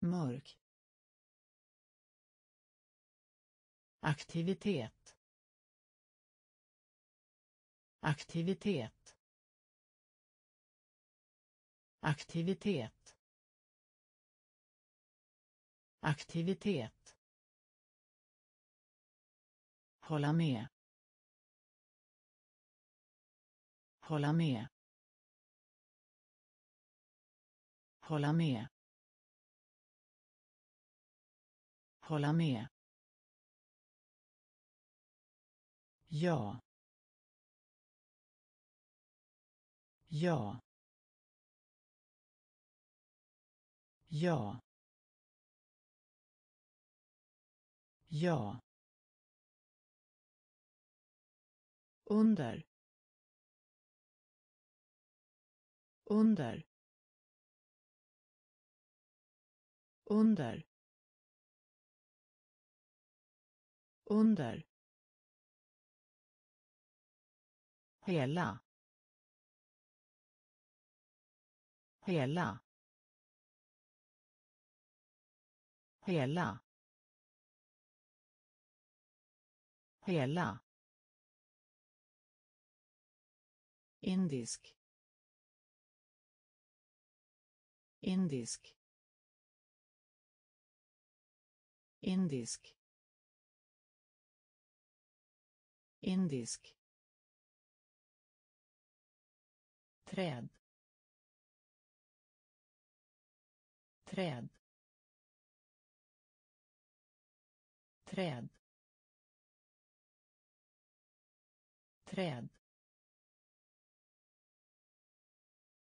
Mörk. Aktivitet. Aktivitet. Aktivitet. Aktivitet. Hålla med. Hålla med. Hålla med. Hålla med. Ja ja ja Ja. Under. Under. Under. Under. Hela. Hela. Hela. Hela. Indisk. Indisk. Indisk. Indisk. Träd. Träd. Träd. Träd.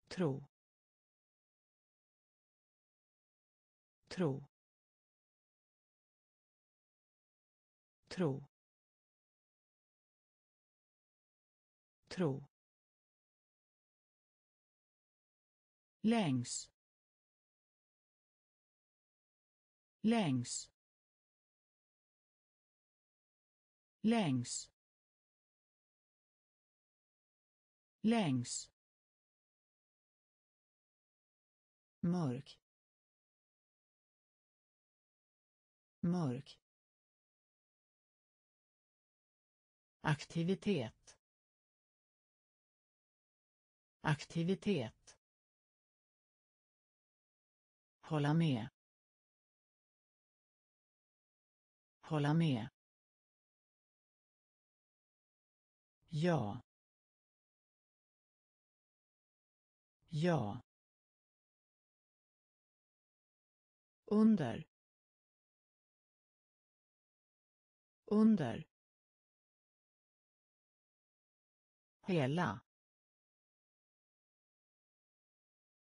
Tro. Tro. Tro. Tro. Längs. Längs. Längs. Längs. Mörk. Mörk. Aktivitet. Aktivitet. Hålla med. Hålla med. Ja. Ja. Under. Under. Hela.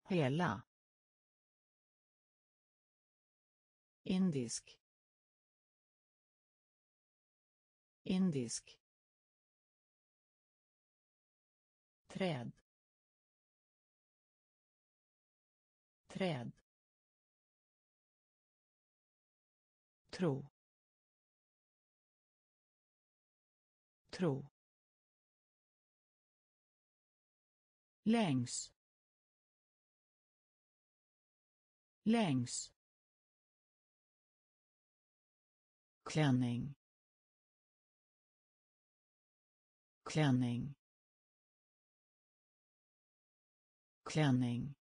Hela. Indisk. Indisk. Träd. Träd. Tro. Tro. Längs. Längs. Klänning. Klänning. Klänning.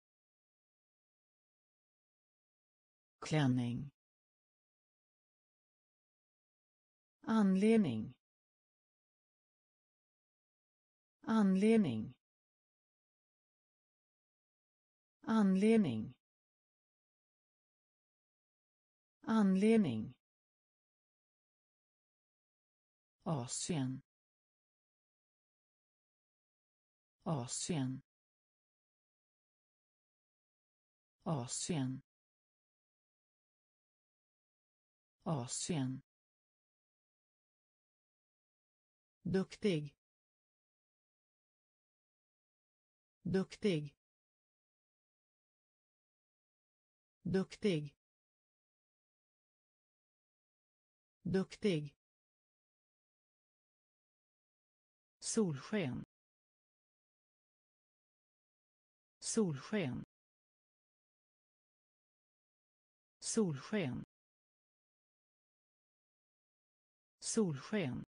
Klänning. Anledning. Anledning. Anledning. Anledning. Asien. Asien. Asien. Asien. Duktig. Duktig. Duktig. Duktig. Solsken. Solsken. Solsken. Solsken.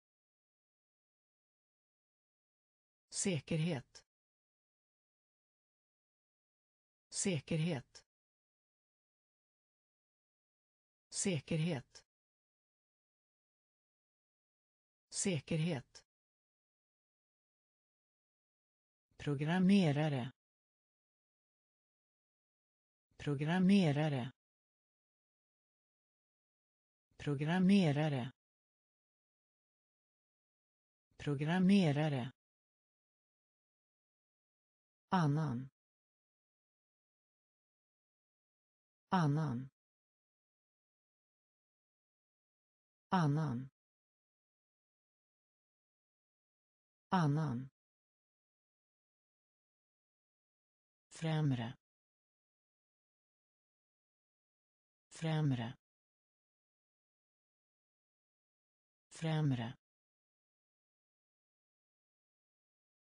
Säkerhet. Säkerhet. Säkerhet. Säkerhet. Programmerare programmerare programmerare programmerare. Annan. Annan. Annan. Annan. Främre. Främre. Främre.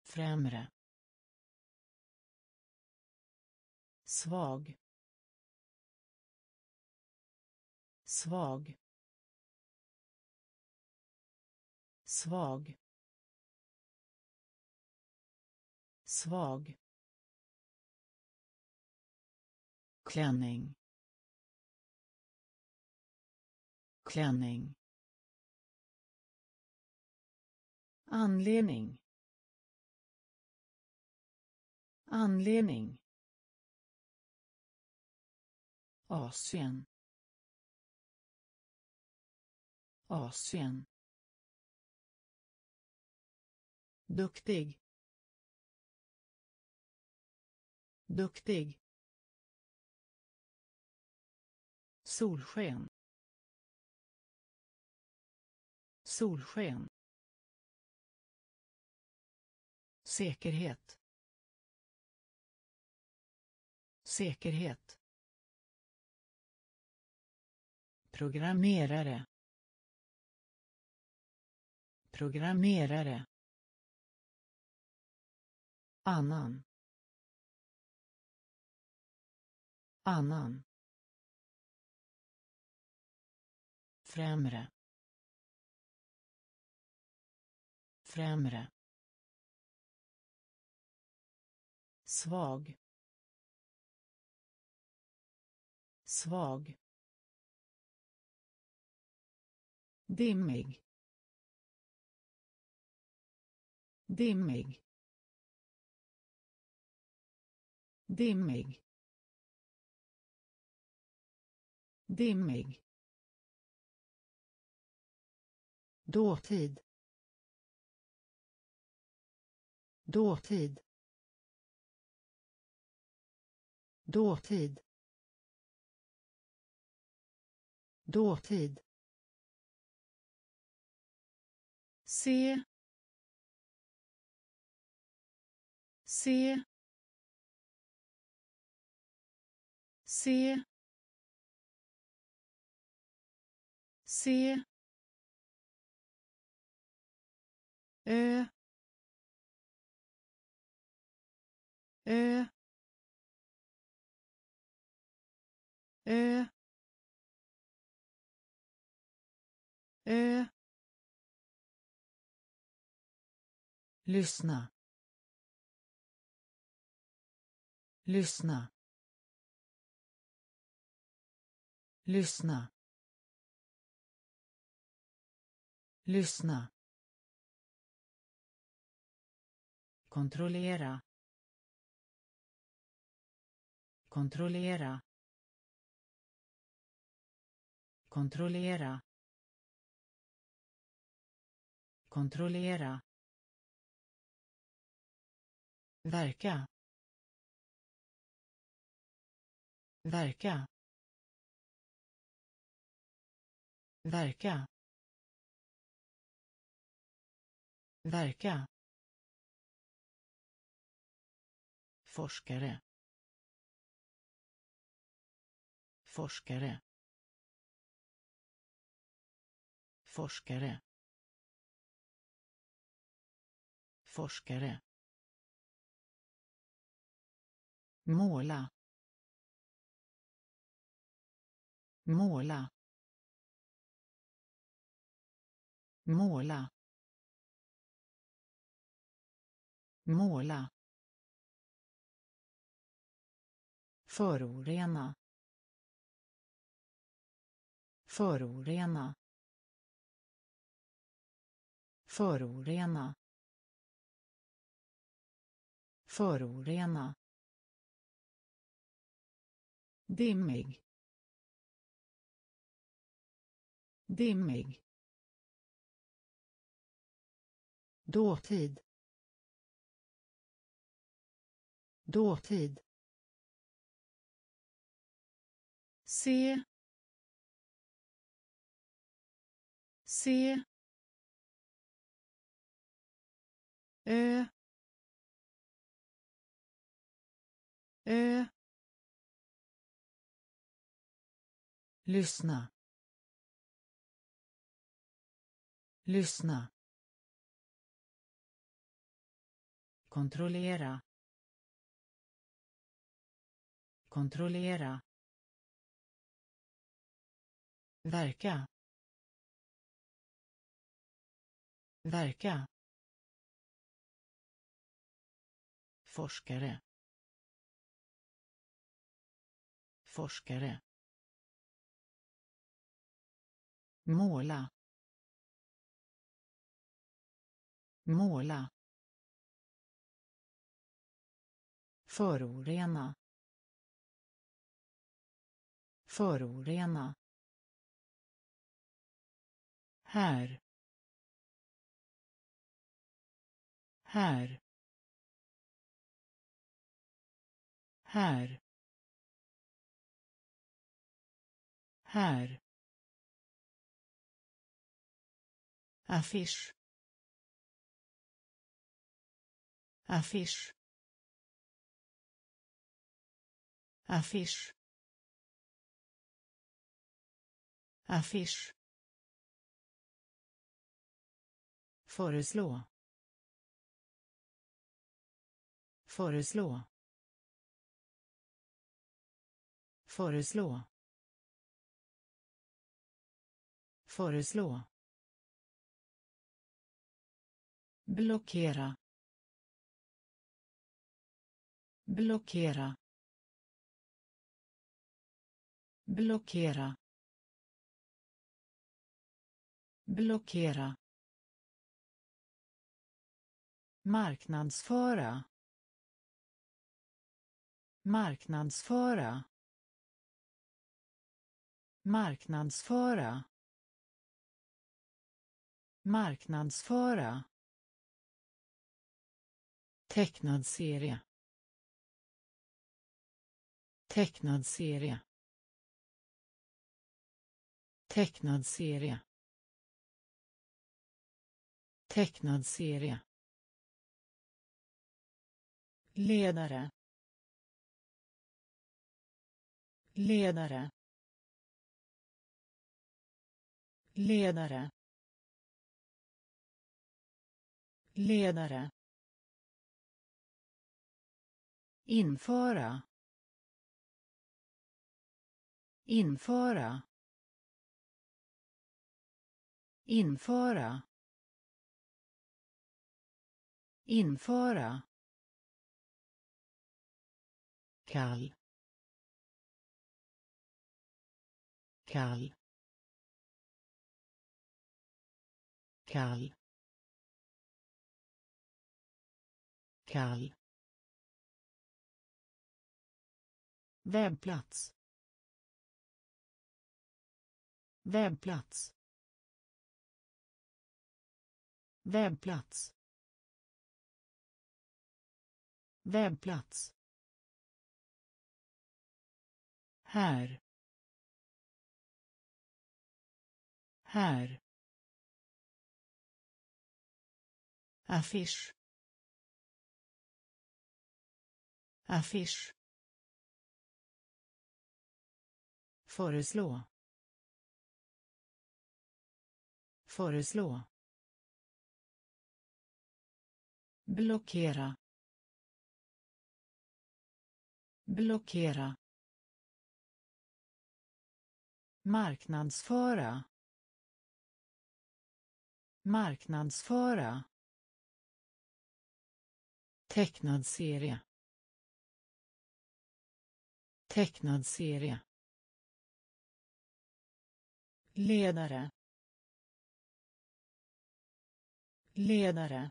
Främre. Svag. Svag. Svag. Svag. Klänning. Klänning. Anledning. Anledning. Asien. Asien. Duktig. Duktig. Solsken. Solsken. Säkerhet. Säkerhet. Programmerare. Programmerare. Annan. Annan. Främre. Främre. Svag. Svag. Dimmig. Dimmig. Dimmig. Dimmig. Dåtid. Dåtid. Dåtid. Dåtid. Se. Se. Se. Se. Ö ö ö ö lyssna lyssna lyssna lyssna kontrollera kontrollera kontrollera kontrollera verka verka verka verka. Forskare. Forskare. Forskare. Forskare. Måla. Måla. Måla. Måla. Förorena. Förorena. Förorena. Förorena. Dimmig. Dimmig. Dåtid. Dåtid. Se se ö. Ö. Lyssna. Lyssna. Kontrollera. Kontrollera verka. Verka. Forskare. Forskare. Måla. Måla. Förorena. Förorena. Här. Här. Här. Här. Affisch. Affisch. Affisch. Affisch föreslå. Föreslå. Föreslå. Föreslå. Blockera. Blockera. Blockera. Blockera marknadsföra. Marknadsföra. Marknadsföra. Marknadsföra. Tecknad serie. Tecknad serie. Tecknad serie. Tecknad serie ledare. Ledare. Ledare. Ledare. Införa. Införa. Införa. Införa kall. Kall. Kall. Kall. Webbplats. Webbplats. Webbplats. Webbplats. Här. Här. Affisch. Affisch. Föreslå. Föreslå. Blockera. Blockera marknadsföra. Marknadsföra. Tecknad serie. Tecknad serie. Ledare. Ledare.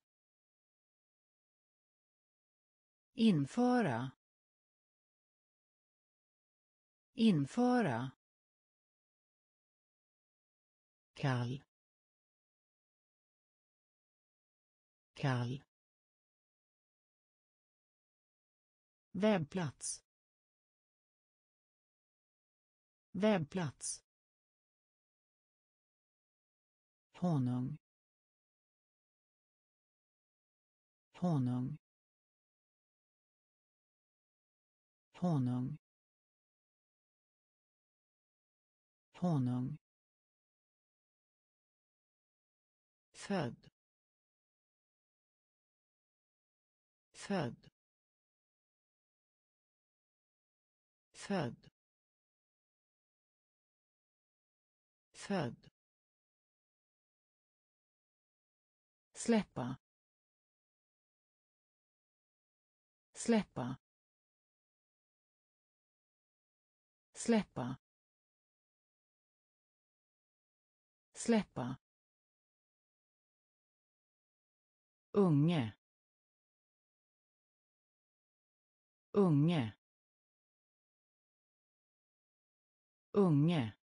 Införa. Införa kall. Kall. Webbplats. Webbplats. Honung. Honung. Honung. Honung. Född född född född släppa. Släppa. Släppa. Släppa unge. Unge. Unge.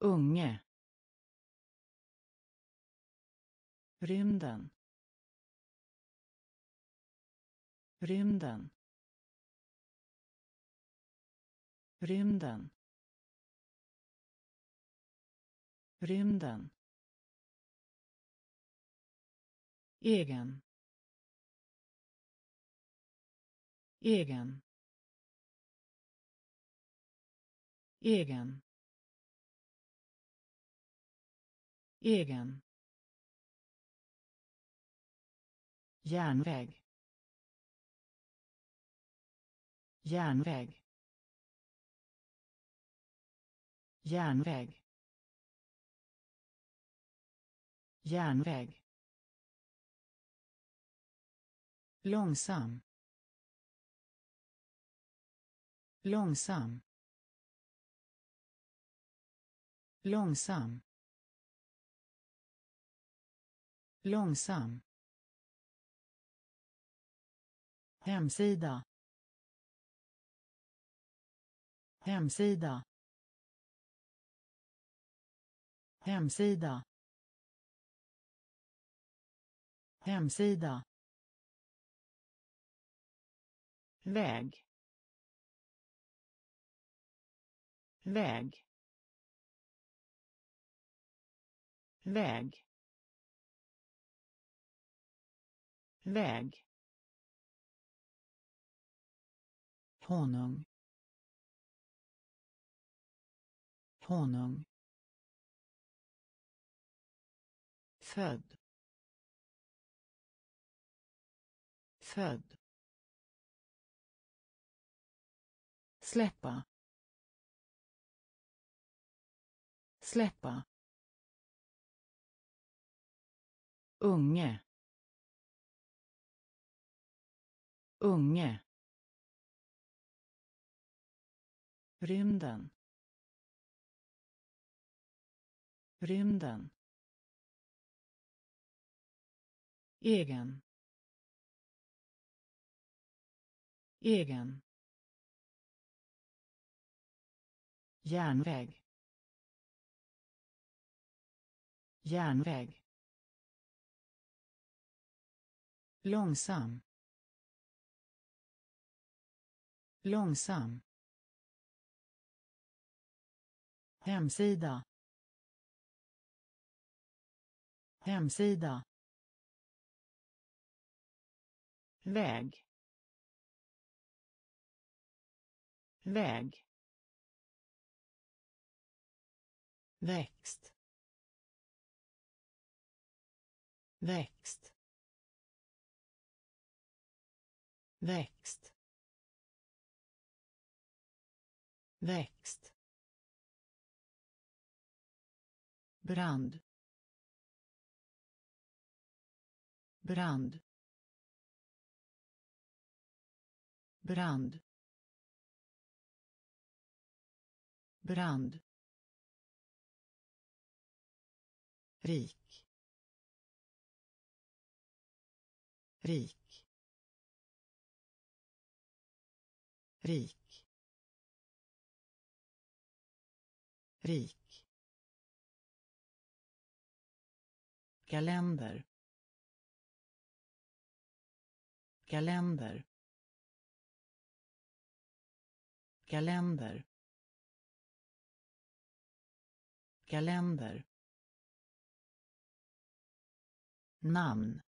Unge. Rymden. Rymden. Rymden. Rymden. Egen. Egen. Egen. Egen. Järnväg. Järnväg. Järnväg. Järnväg. Långsam. Långsam. Långsam. Långsam. Hemsida. Hemsida. Hemsida. Hemsida. Väg. Väg. Väg. Väg. Honung. Honung. Född. Född. Släppa släppa unge unge rymden rymden egen egen. Järnväg. Järnväg. Långsam. Långsam. Hemsida. Hemsida. Väg. Väg. Växt. Växt. Växt. Växt. Brand. Brand. Brand. Brand. Rik. Rik. Rik. Rik. Kalender. Kalender. Kalender. Kalender. Namn.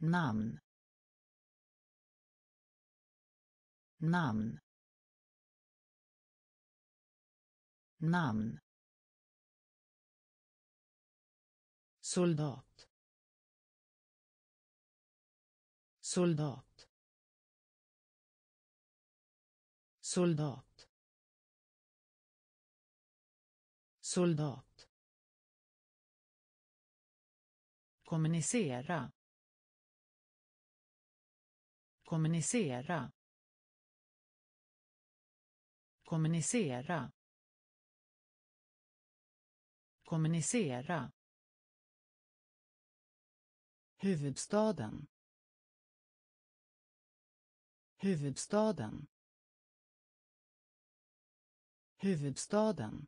Namn. Namn. Namn. Soldat. Soldat. Soldat. Soldat. Kommunicera. kommunicera. kommunicera. kommunicera. Huvudstaden. Huvudstaden. Huvudstaden.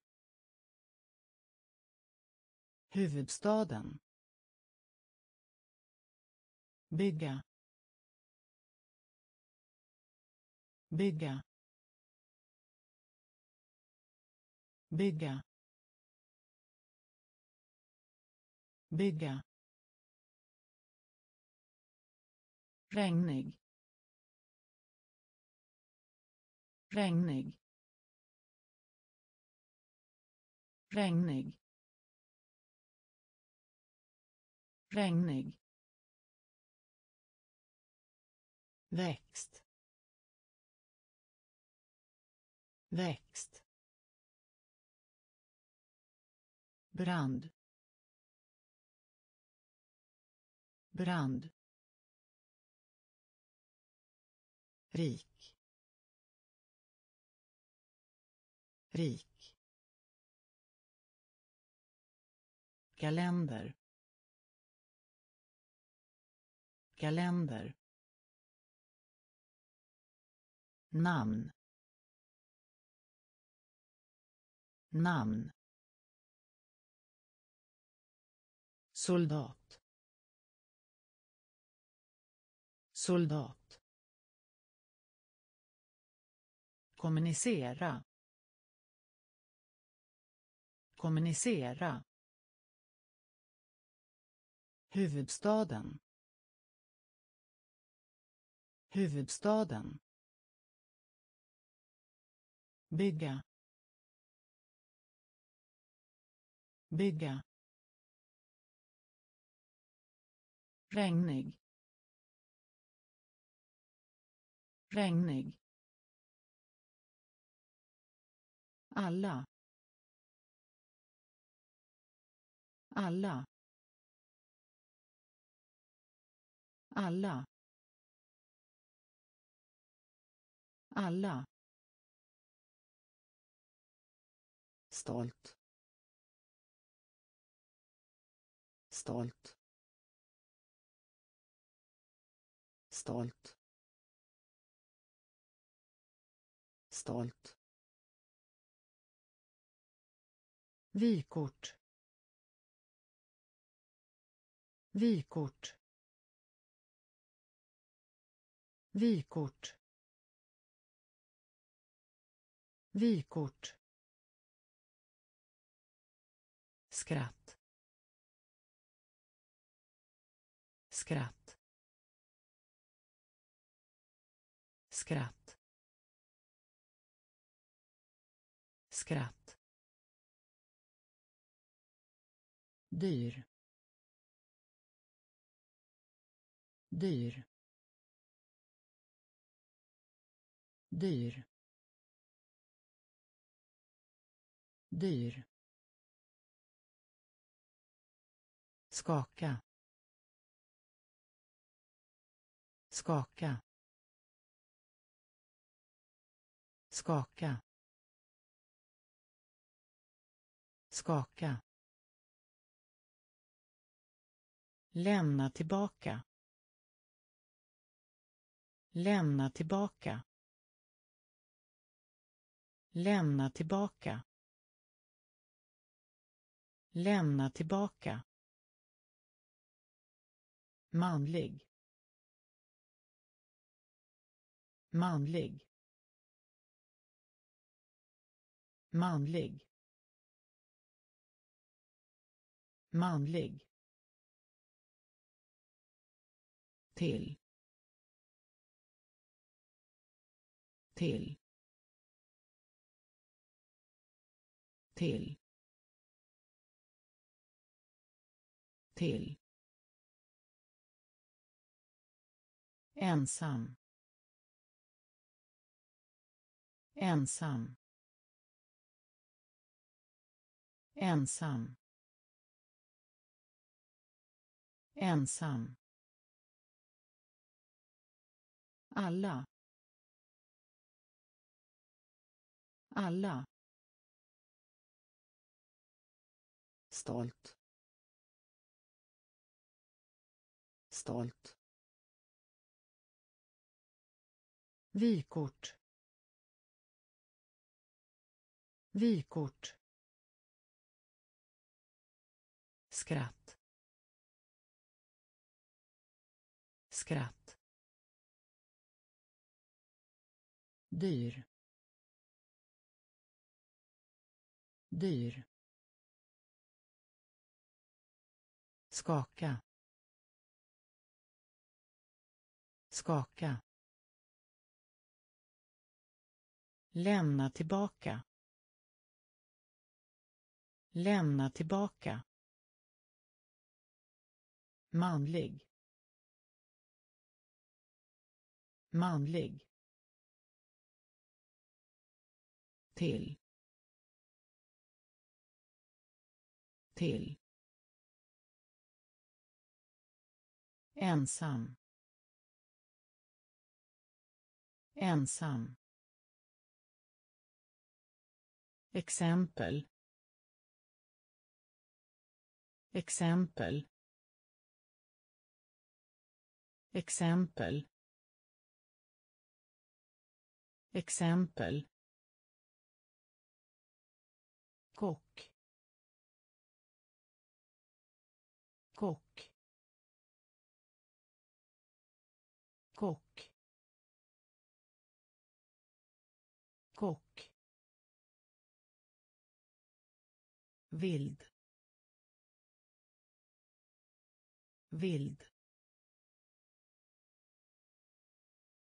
Huvudstaden bygga bygga bygga bygga. Regnig regnig regnig. Regnig. Växt. Växt. Brand. Brand. Rik. Rik. Kalender. Kalender. Namn. Namn. Soldat. Soldat. Kommunicera. Kommunicera. Huvudstaden. Huvudstaden bygga bygga regnig regnig. Alla. Alla. Alla. Alla. Stolt. Stolt. Stolt. Stolt. Vykort. Vykort. Vykort. Vykort. Skratt. Skratt. Skratt. Skratt. Dyr. Dyr. Dyr. Dyr. Skaka. Skaka. Skaka. Skaka. Lämna tillbaka. Lämna tillbaka. Lämna tillbaka. Lämna tillbaka manlig. Manlig. Manlig. Manlig. Till. Till. Till. Till. Ensam. Ensam. Ensam. Ensam. Alla. Alla. Stolt. Stolt. Vykort. Vykort. Skratt. Skratt. Dyr. Dyr. Skaka. Skaka. Lämna tillbaka. Lämna tillbaka. Manlig. Manlig. Till. Till. Ensam. Ensam. Exempel. Exempel. Exempel. Exempel. Kock. Kock. Vild. Vild.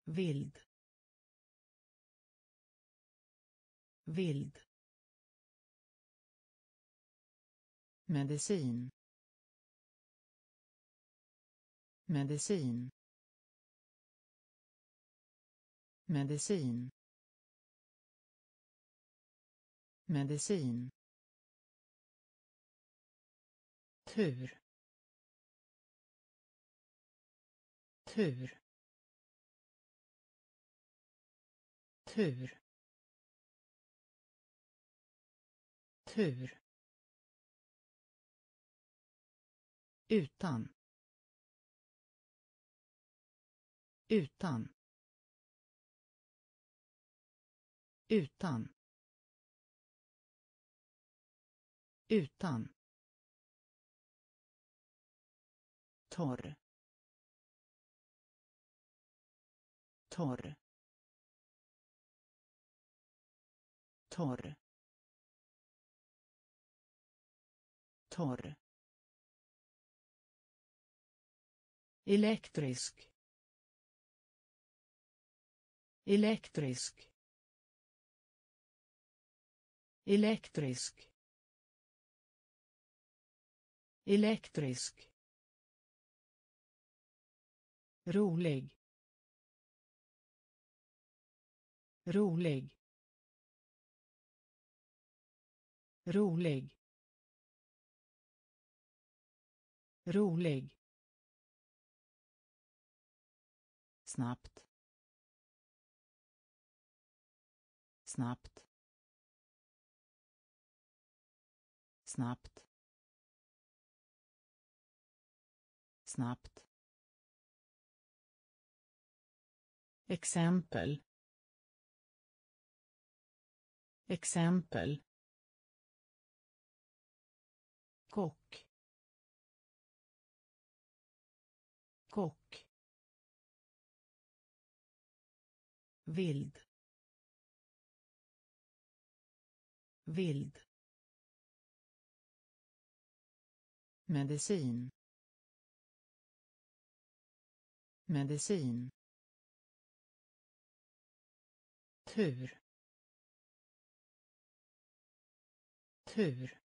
Vild. Vild. Medicin. Medicin. Medicin. Medicin. Tur. Tur. Tur. Tur. Utan. Utan. Utan. Utan. Torr. Torr. Torr. Torr. Elektrisk. Elektrisk. Elektrisk. Elektrisk rolig. Rolig. Rolig. Rolig. Snabbt. Snabbt. Snabbt. Snabbt. Exempel. Exempel. Kock. Kock. Vild. Vild. Medicin. Medicin. Tur. Tur.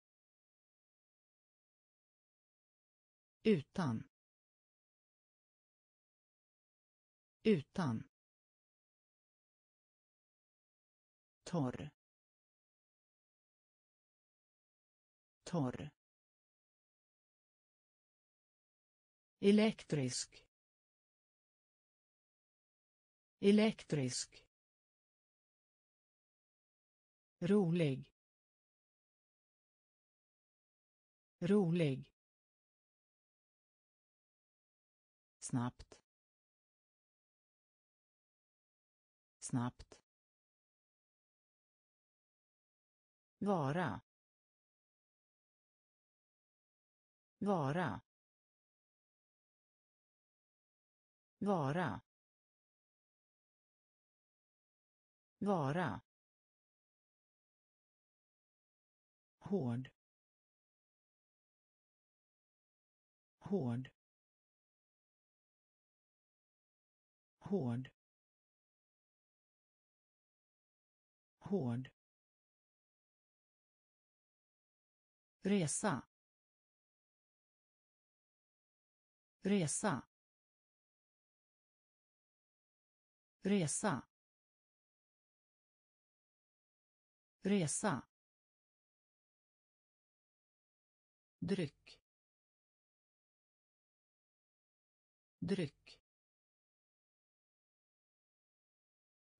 Utan. Utan. Torr. Torr. Elektrisk. Elektrisk rolig. Rolig. Snabbt. Snabbt. Vara. Vara. Vara. Vara. Hård. Hård. Hård. Hård. Resa. Resa. Resa. Resa. Dryck. Dryck.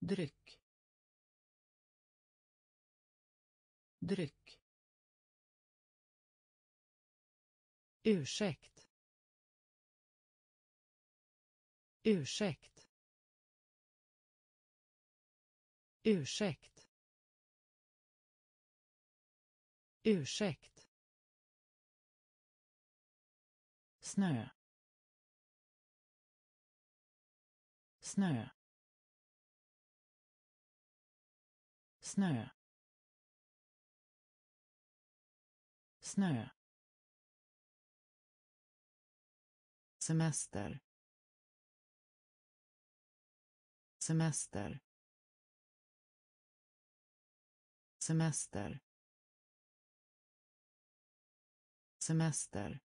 Dryck. Dryck. Ursäkt. Ursäkt. Ursäkt. Ursäkt. Snö. Snö. Snö. Snö. Semester. Semester. Semester. Semester.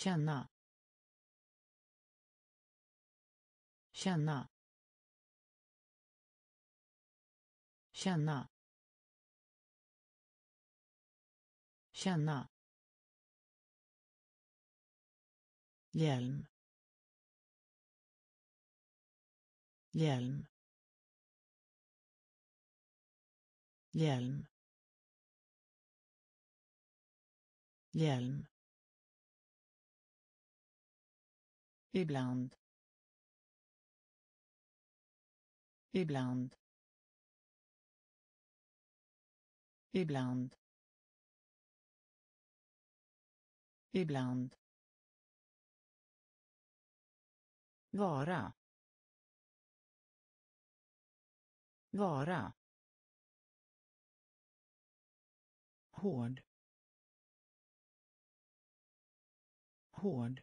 Känna. Känna. Känna. Känna. Hjälm. Hjälm. Hjälm. Hjälm ibland. Ibland. Ibland. Ibland. Vara. Vara. Hård. Hård.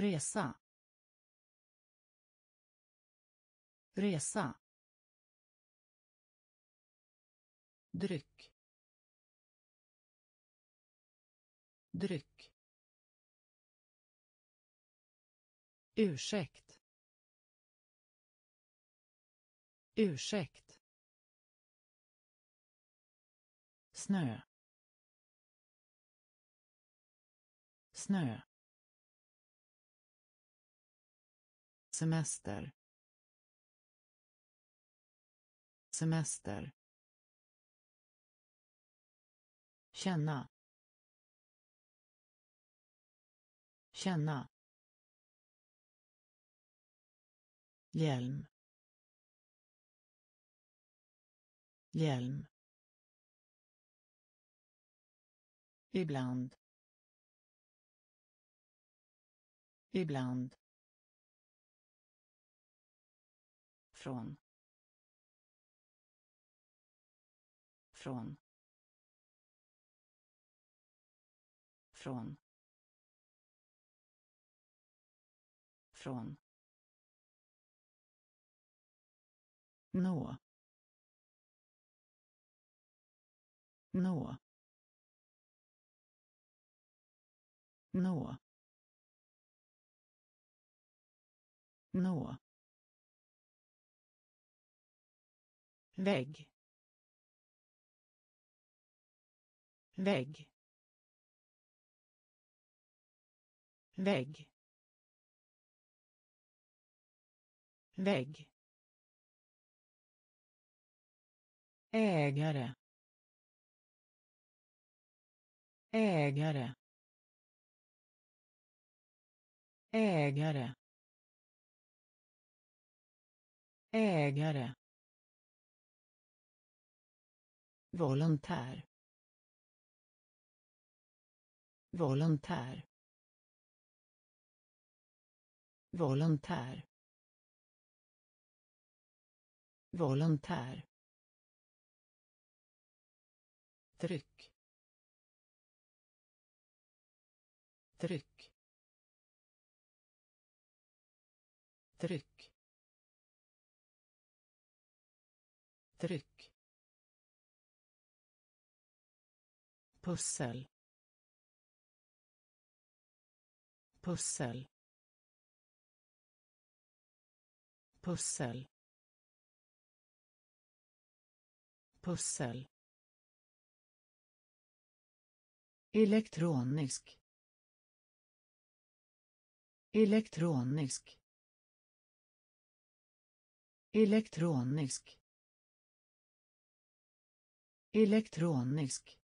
Resa. Resa. Dryck. Dryck. Ursäkt. Ursäkt. Snö. Snö. Semester. Semester. Känna. Känna. Hjälm. Hjälm. Ibland. Ibland. Från från från från. Nå. Nå. Nå. Nå. Vägg. Vägg. Vägg. Vägg. Ägare. Ägare. Ägare. Ägare. Volontär. Volontär. Volontär. Volontär. Tryck. Tryck. Tryck. Tryck. Pussel. Pussel. Pussel. Pussel. Elektronisk. Elektronisk. Elektronisk. Elektronisk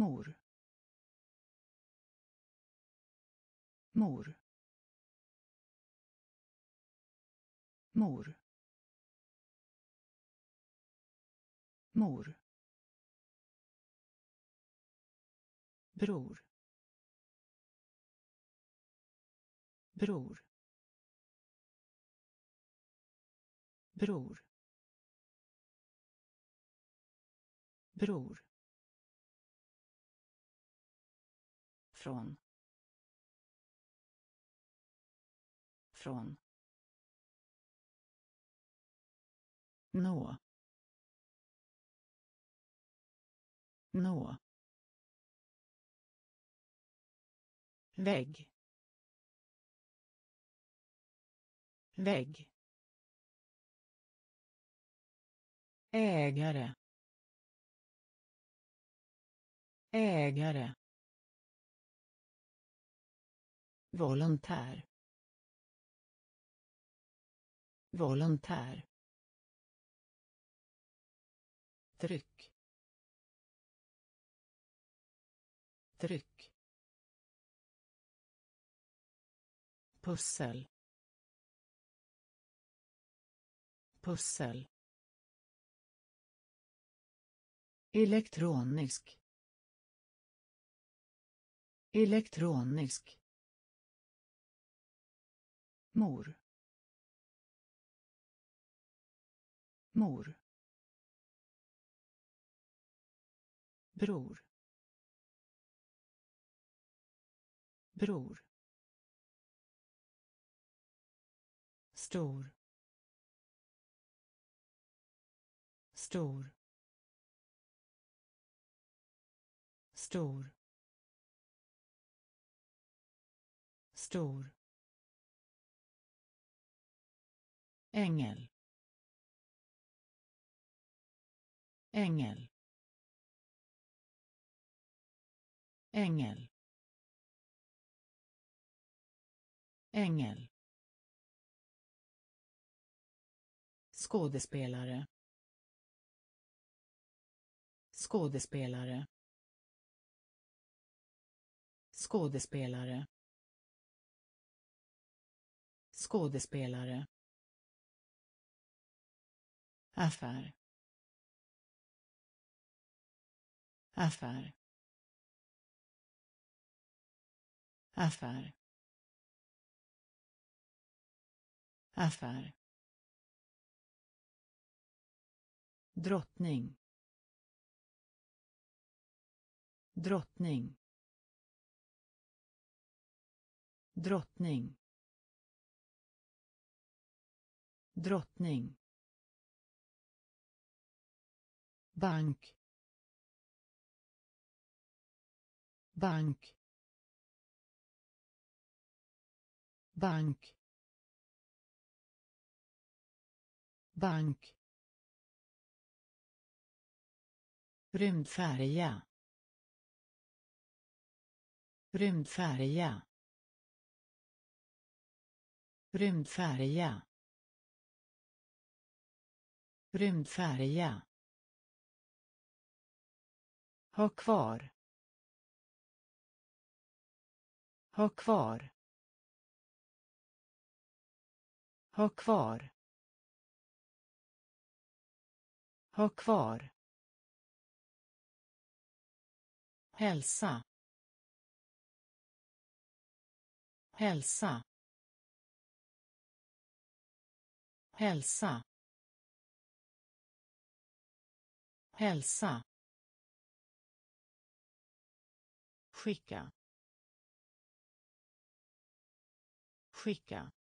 mor. Mor. Mor. Mor. Bror. Bror. Bror. Bror. Från från. Nå. Nå. Vägg. Vägg. Ägare. Ägare. Volontär. Volontär. Tryck. Tryck. Pussel. Pussel. Elektronisk. Elektronisk mor. Mor. Bror. Bror. Stor. Stor. Stor. Stor. Ängel. Ängel. Ängel. Ängel. Skådespelare. Skådespelare. Skådespelare. Skådespelare affär. Affär. Affär. Affär. Drottning. Drottning. Drottning. Drottning. Bank. Bank. Bank. Bank. Rymdfärja. Rymdfärja. Rymdfärja. Rymdfärja ha kvar. Ha kvar. Ha kvar. Ha kvar. Hälsa. Hälsa. Hälsa. Hälsa. Skicka. Skicka.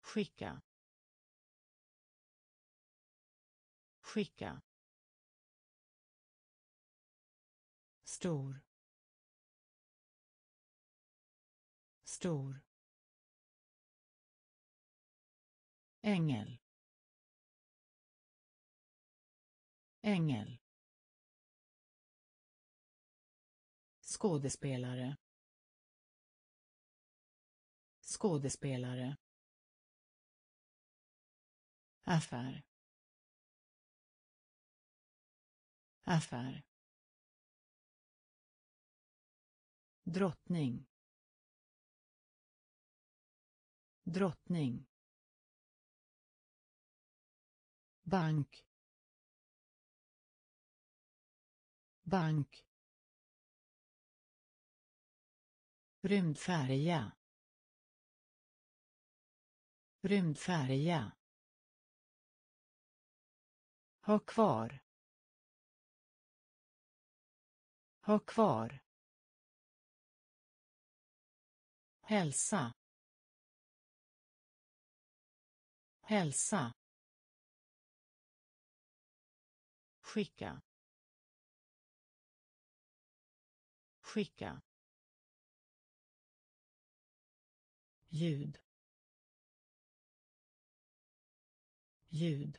Skicka. Skicka. Stor. Stor. Ängel. Ängel. Skådespelare. Skådespelare. Affär. Affär. Drottning. Drottning. Bank. Bank. Rymdfärja. Rymdfärja. Ha kvar. Ha kvar. Hälsa. Hälsa. Skicka. Skicka. Ljud. Ljud.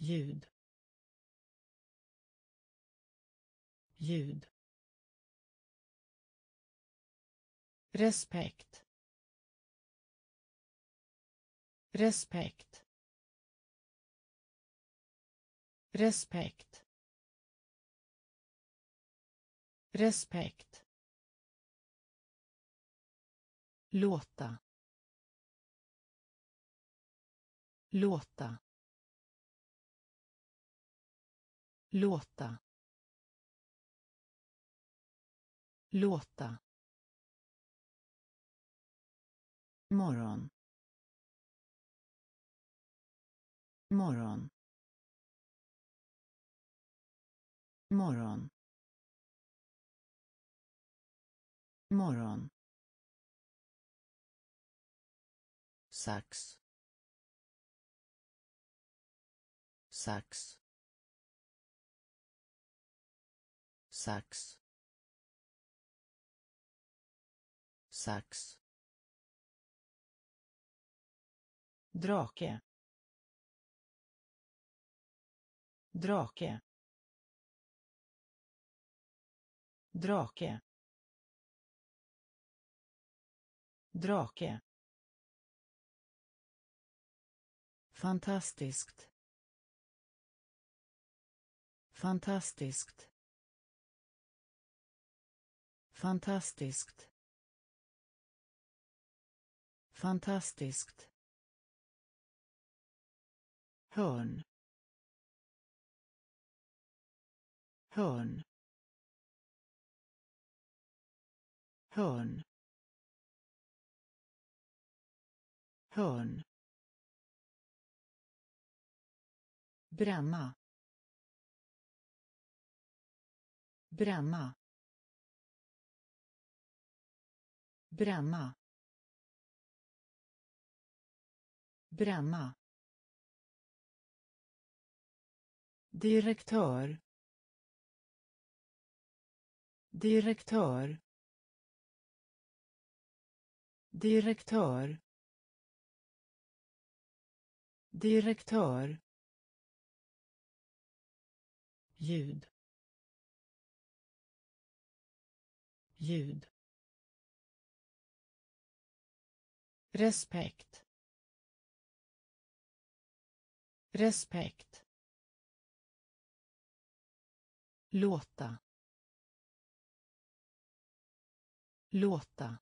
Ljud. Ljud. Respekt. Respekt. Respekt. Respekt. Låta. Låta. Låta. Låta. Morgon. Morgon. Morgon. Morgon. Sax. Sax. Sax. Sax. Drake. Drake. Drake. Drake. Fantastiskt. Fantastiskt. Fantastiskt. Fantastiskt. Hörn. Hörn. Hörn. Hörn. Bränna. Bränna. Bränna. Bränna. Direktör. Direktör. Direktör. Direktör ljud. Ljud. Respekt. Respekt. Låta. Låta.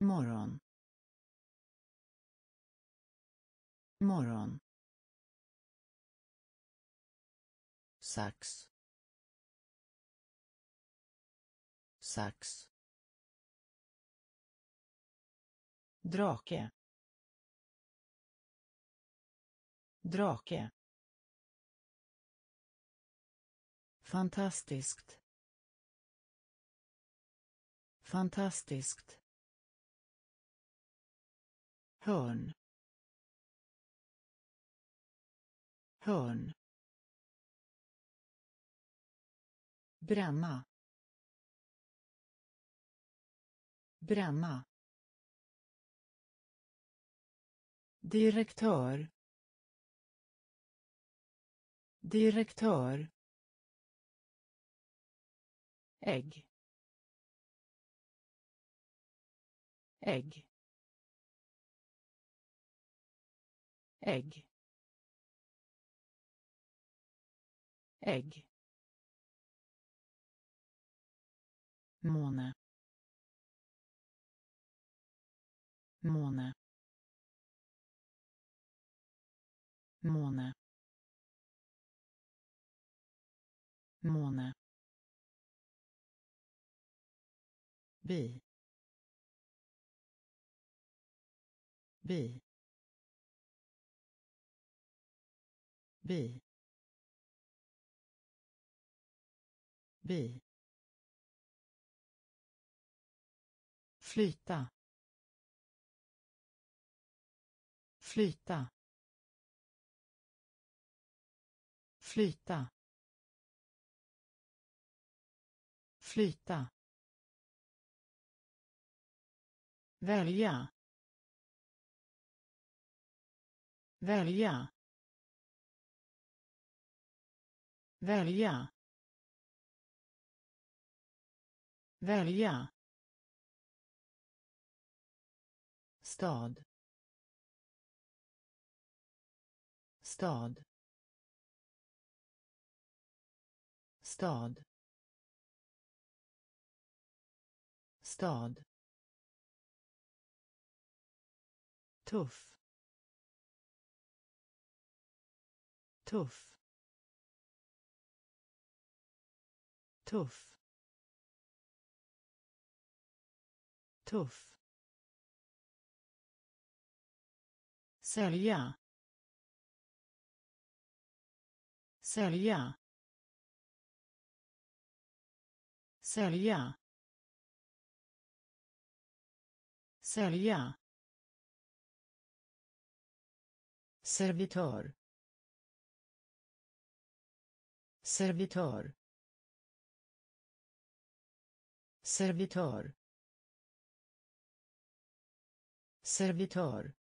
Morgon. Morgon. Sax. Sax. Drake. Drake. Fantastiskt. Fantastiskt. Hörn. Hörn bränna. Bränna. Direktör. Direktör. Ägg. Ägg. Ägg. Ägg. Måne måne måne måne bi bi bi bi flyta. Flyta. Flyta. Flyta. Välja. Välja. Välja. Välja. Stad. Stad. Stad. Stad. Tuff. Tuff. Tuff. Tuff sälja. Sälja. Sälja. Sälja. Servitör. Servitör. Servitör. Servitör.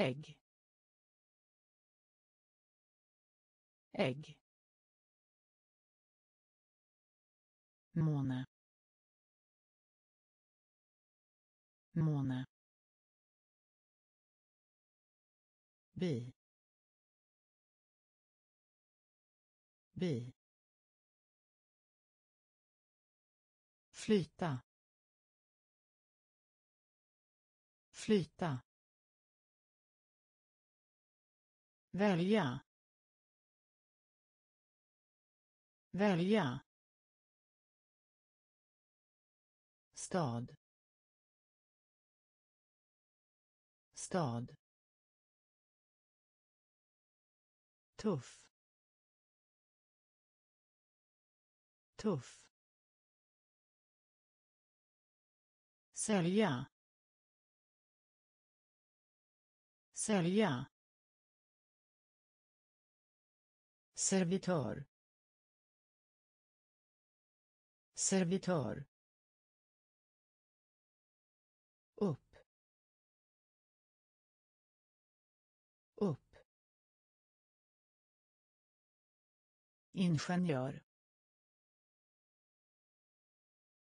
Ägg. Ägg. Måne. Måne. Bi bi flyta. Flyta. Välja. Välja. Stad. Stad. Tuff. Tuff. Sälja. Sälja. Servitör servitör upp upp ingenjör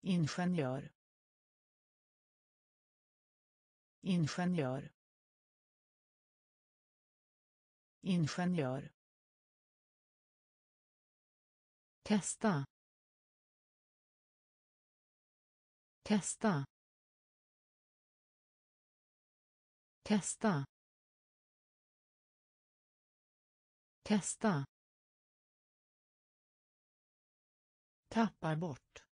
ingenjör ingenjör ingenjör. Testa. Testa. Testa. Testa. Tappar bort.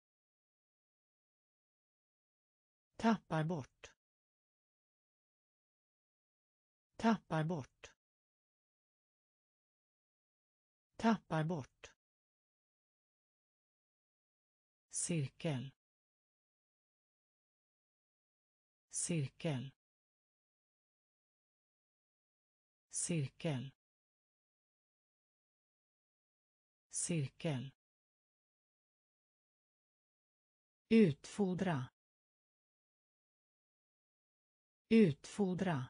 Tappar bort. Tappar bort. Tappar bort. Cirkel. Cirkel. Cirkel. Cirkel. Utfodra. Utfodra.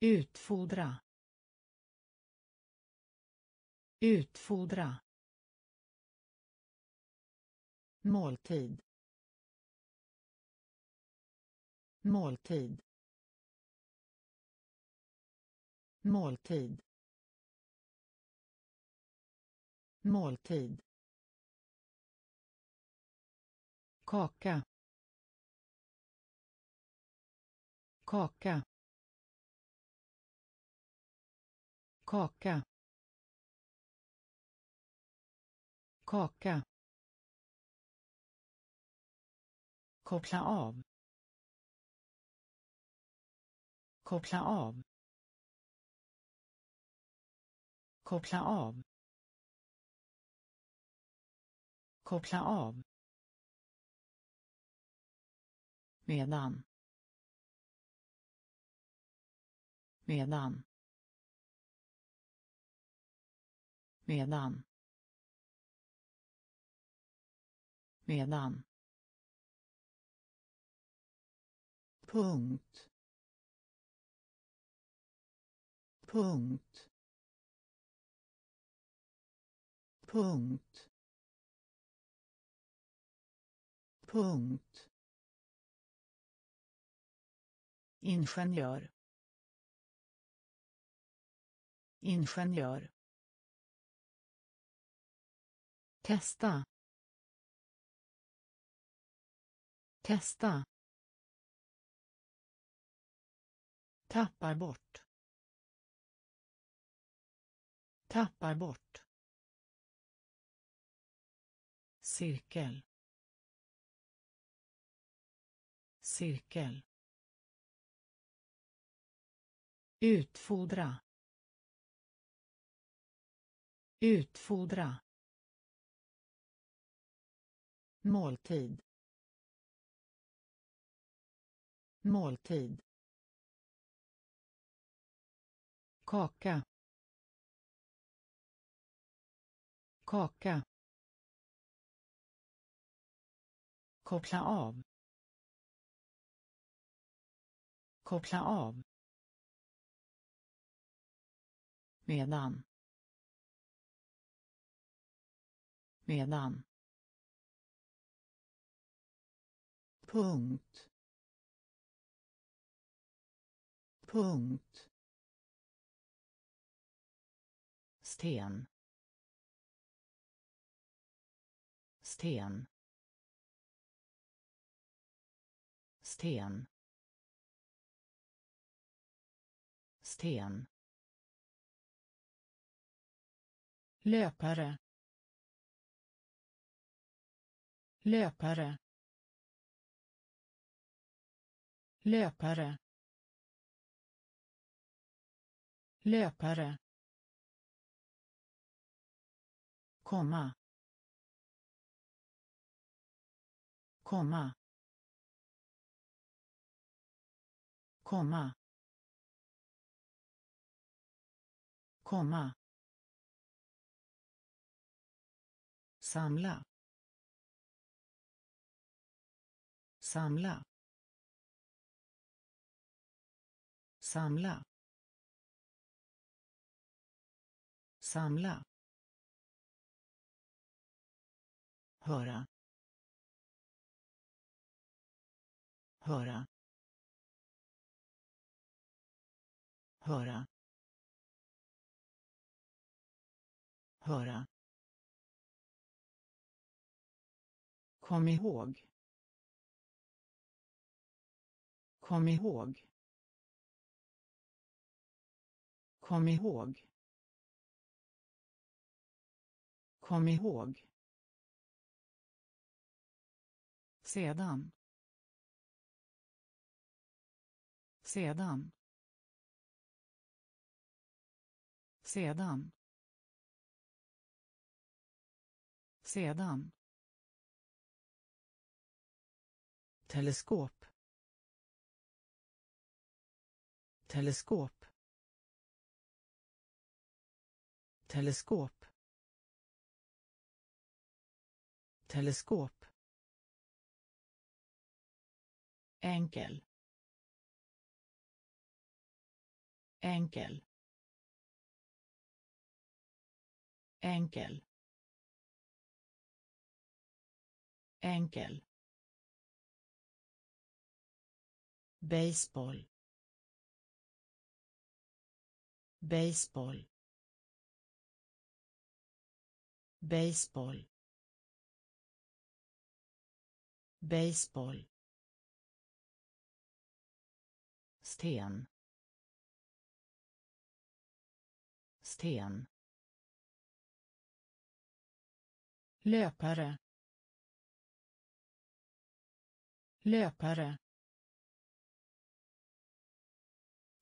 Utfodra. Utfodra måltid. Måltid. Måltid. Måltid. Kaka. Kaka. Kaka. Kaka. Koppla av. Koppla av. Koppla av. Koppla av. Medan. Medan. Medan. Medan. Punkt. Punkt. Punkt. Punkt. Ingenjör. Ingenjör. Testa. Testa. Tappar bort. Tappar bort. Cirkel. Cirkel. Utfodra. Utfodra. Måltid. Måltid. Kaka. Kaka. Koppla av. Koppla av. Medan. Medan. Punkt. Punkt. Sten. Sten. Sten. Sten. Löpare. Löpare. Löpare. Löpare. Komma. Komma. Komma. Komma. Samla. Samla. Samla. Samla. Höra. Höra. Höra. Höra. Kom ihåg. Kom ihåg. Kom ihåg. Kom ihåg. Sedan. Sedan. Sedan. Sedan. Teleskop. Teleskop. Teleskop. Teleskop. Enkel. Enkel. Enkel. Enkel. Baseball. Baseball. Baseball. Baseball. Sten. Sten. Löpare. Löpare.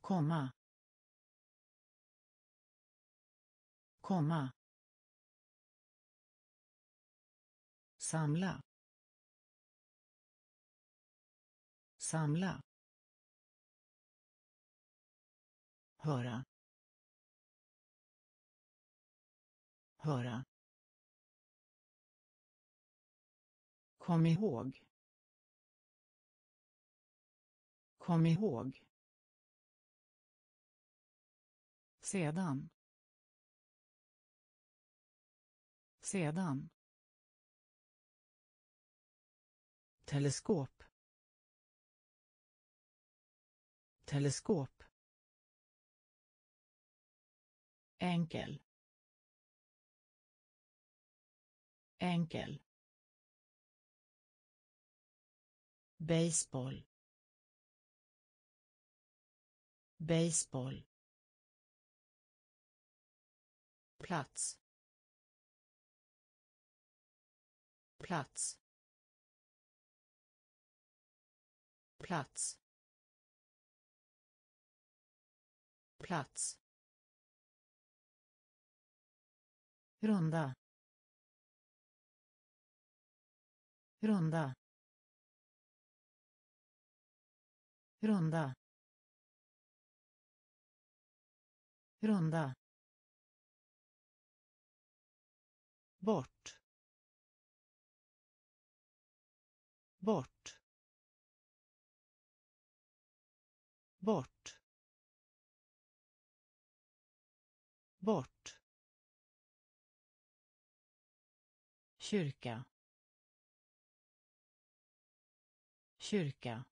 Komma. Komma. Samla. Samla. Höra. Höra. Kom ihåg. Kom ihåg. Sedan. Sedan. Teleskop. Teleskop. Enkel. Enkel. Baseball. Baseball. Plats. Plats. Plats. Plats. Runda. Runda. Runda. Runda. Bort. Bort. Bort. Bort. Kyrka. Kyrka.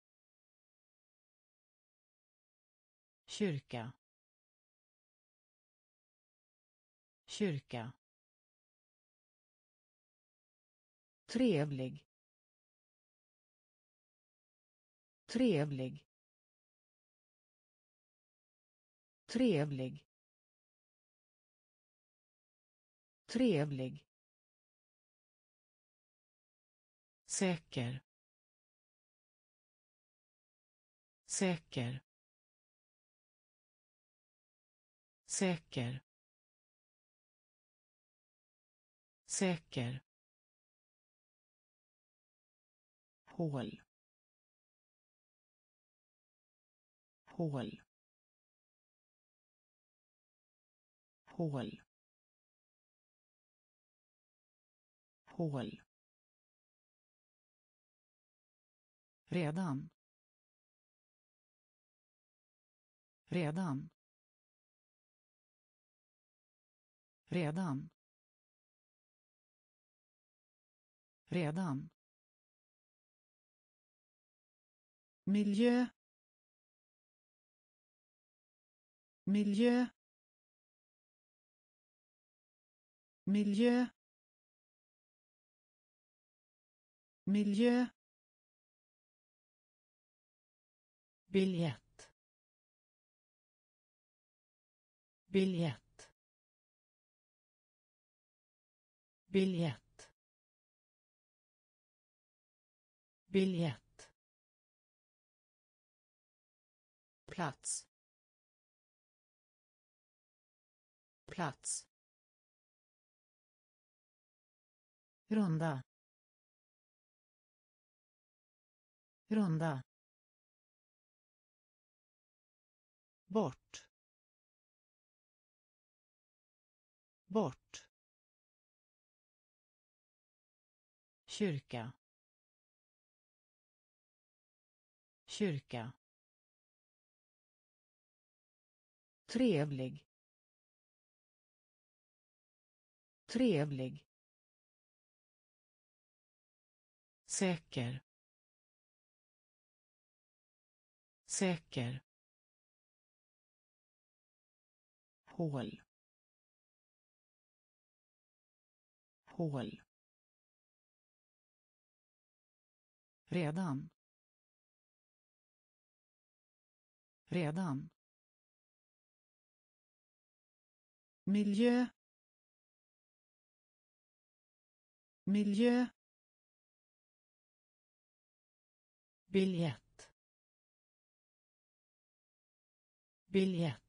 Kyrka. Kyrka. Trevlig. Trevlig. Trevlig. Trevlig. Säker. Säker. Säker. Säker. Hål. Hål. Hål. Hål. Redan. Redan. Redan. Redan. Miljö. Miljö. Miljö. Miljö. Biljett. Biljett. Biljett. Biljett. Plats. Plats. Runda. Runda. Bort. Bort. Kyrka. Kyrka. Trevlig. Trevlig. Säker. Säker. Hål. Hål. Redan. Redan. Miljö. Miljö. Biljett. Biljett.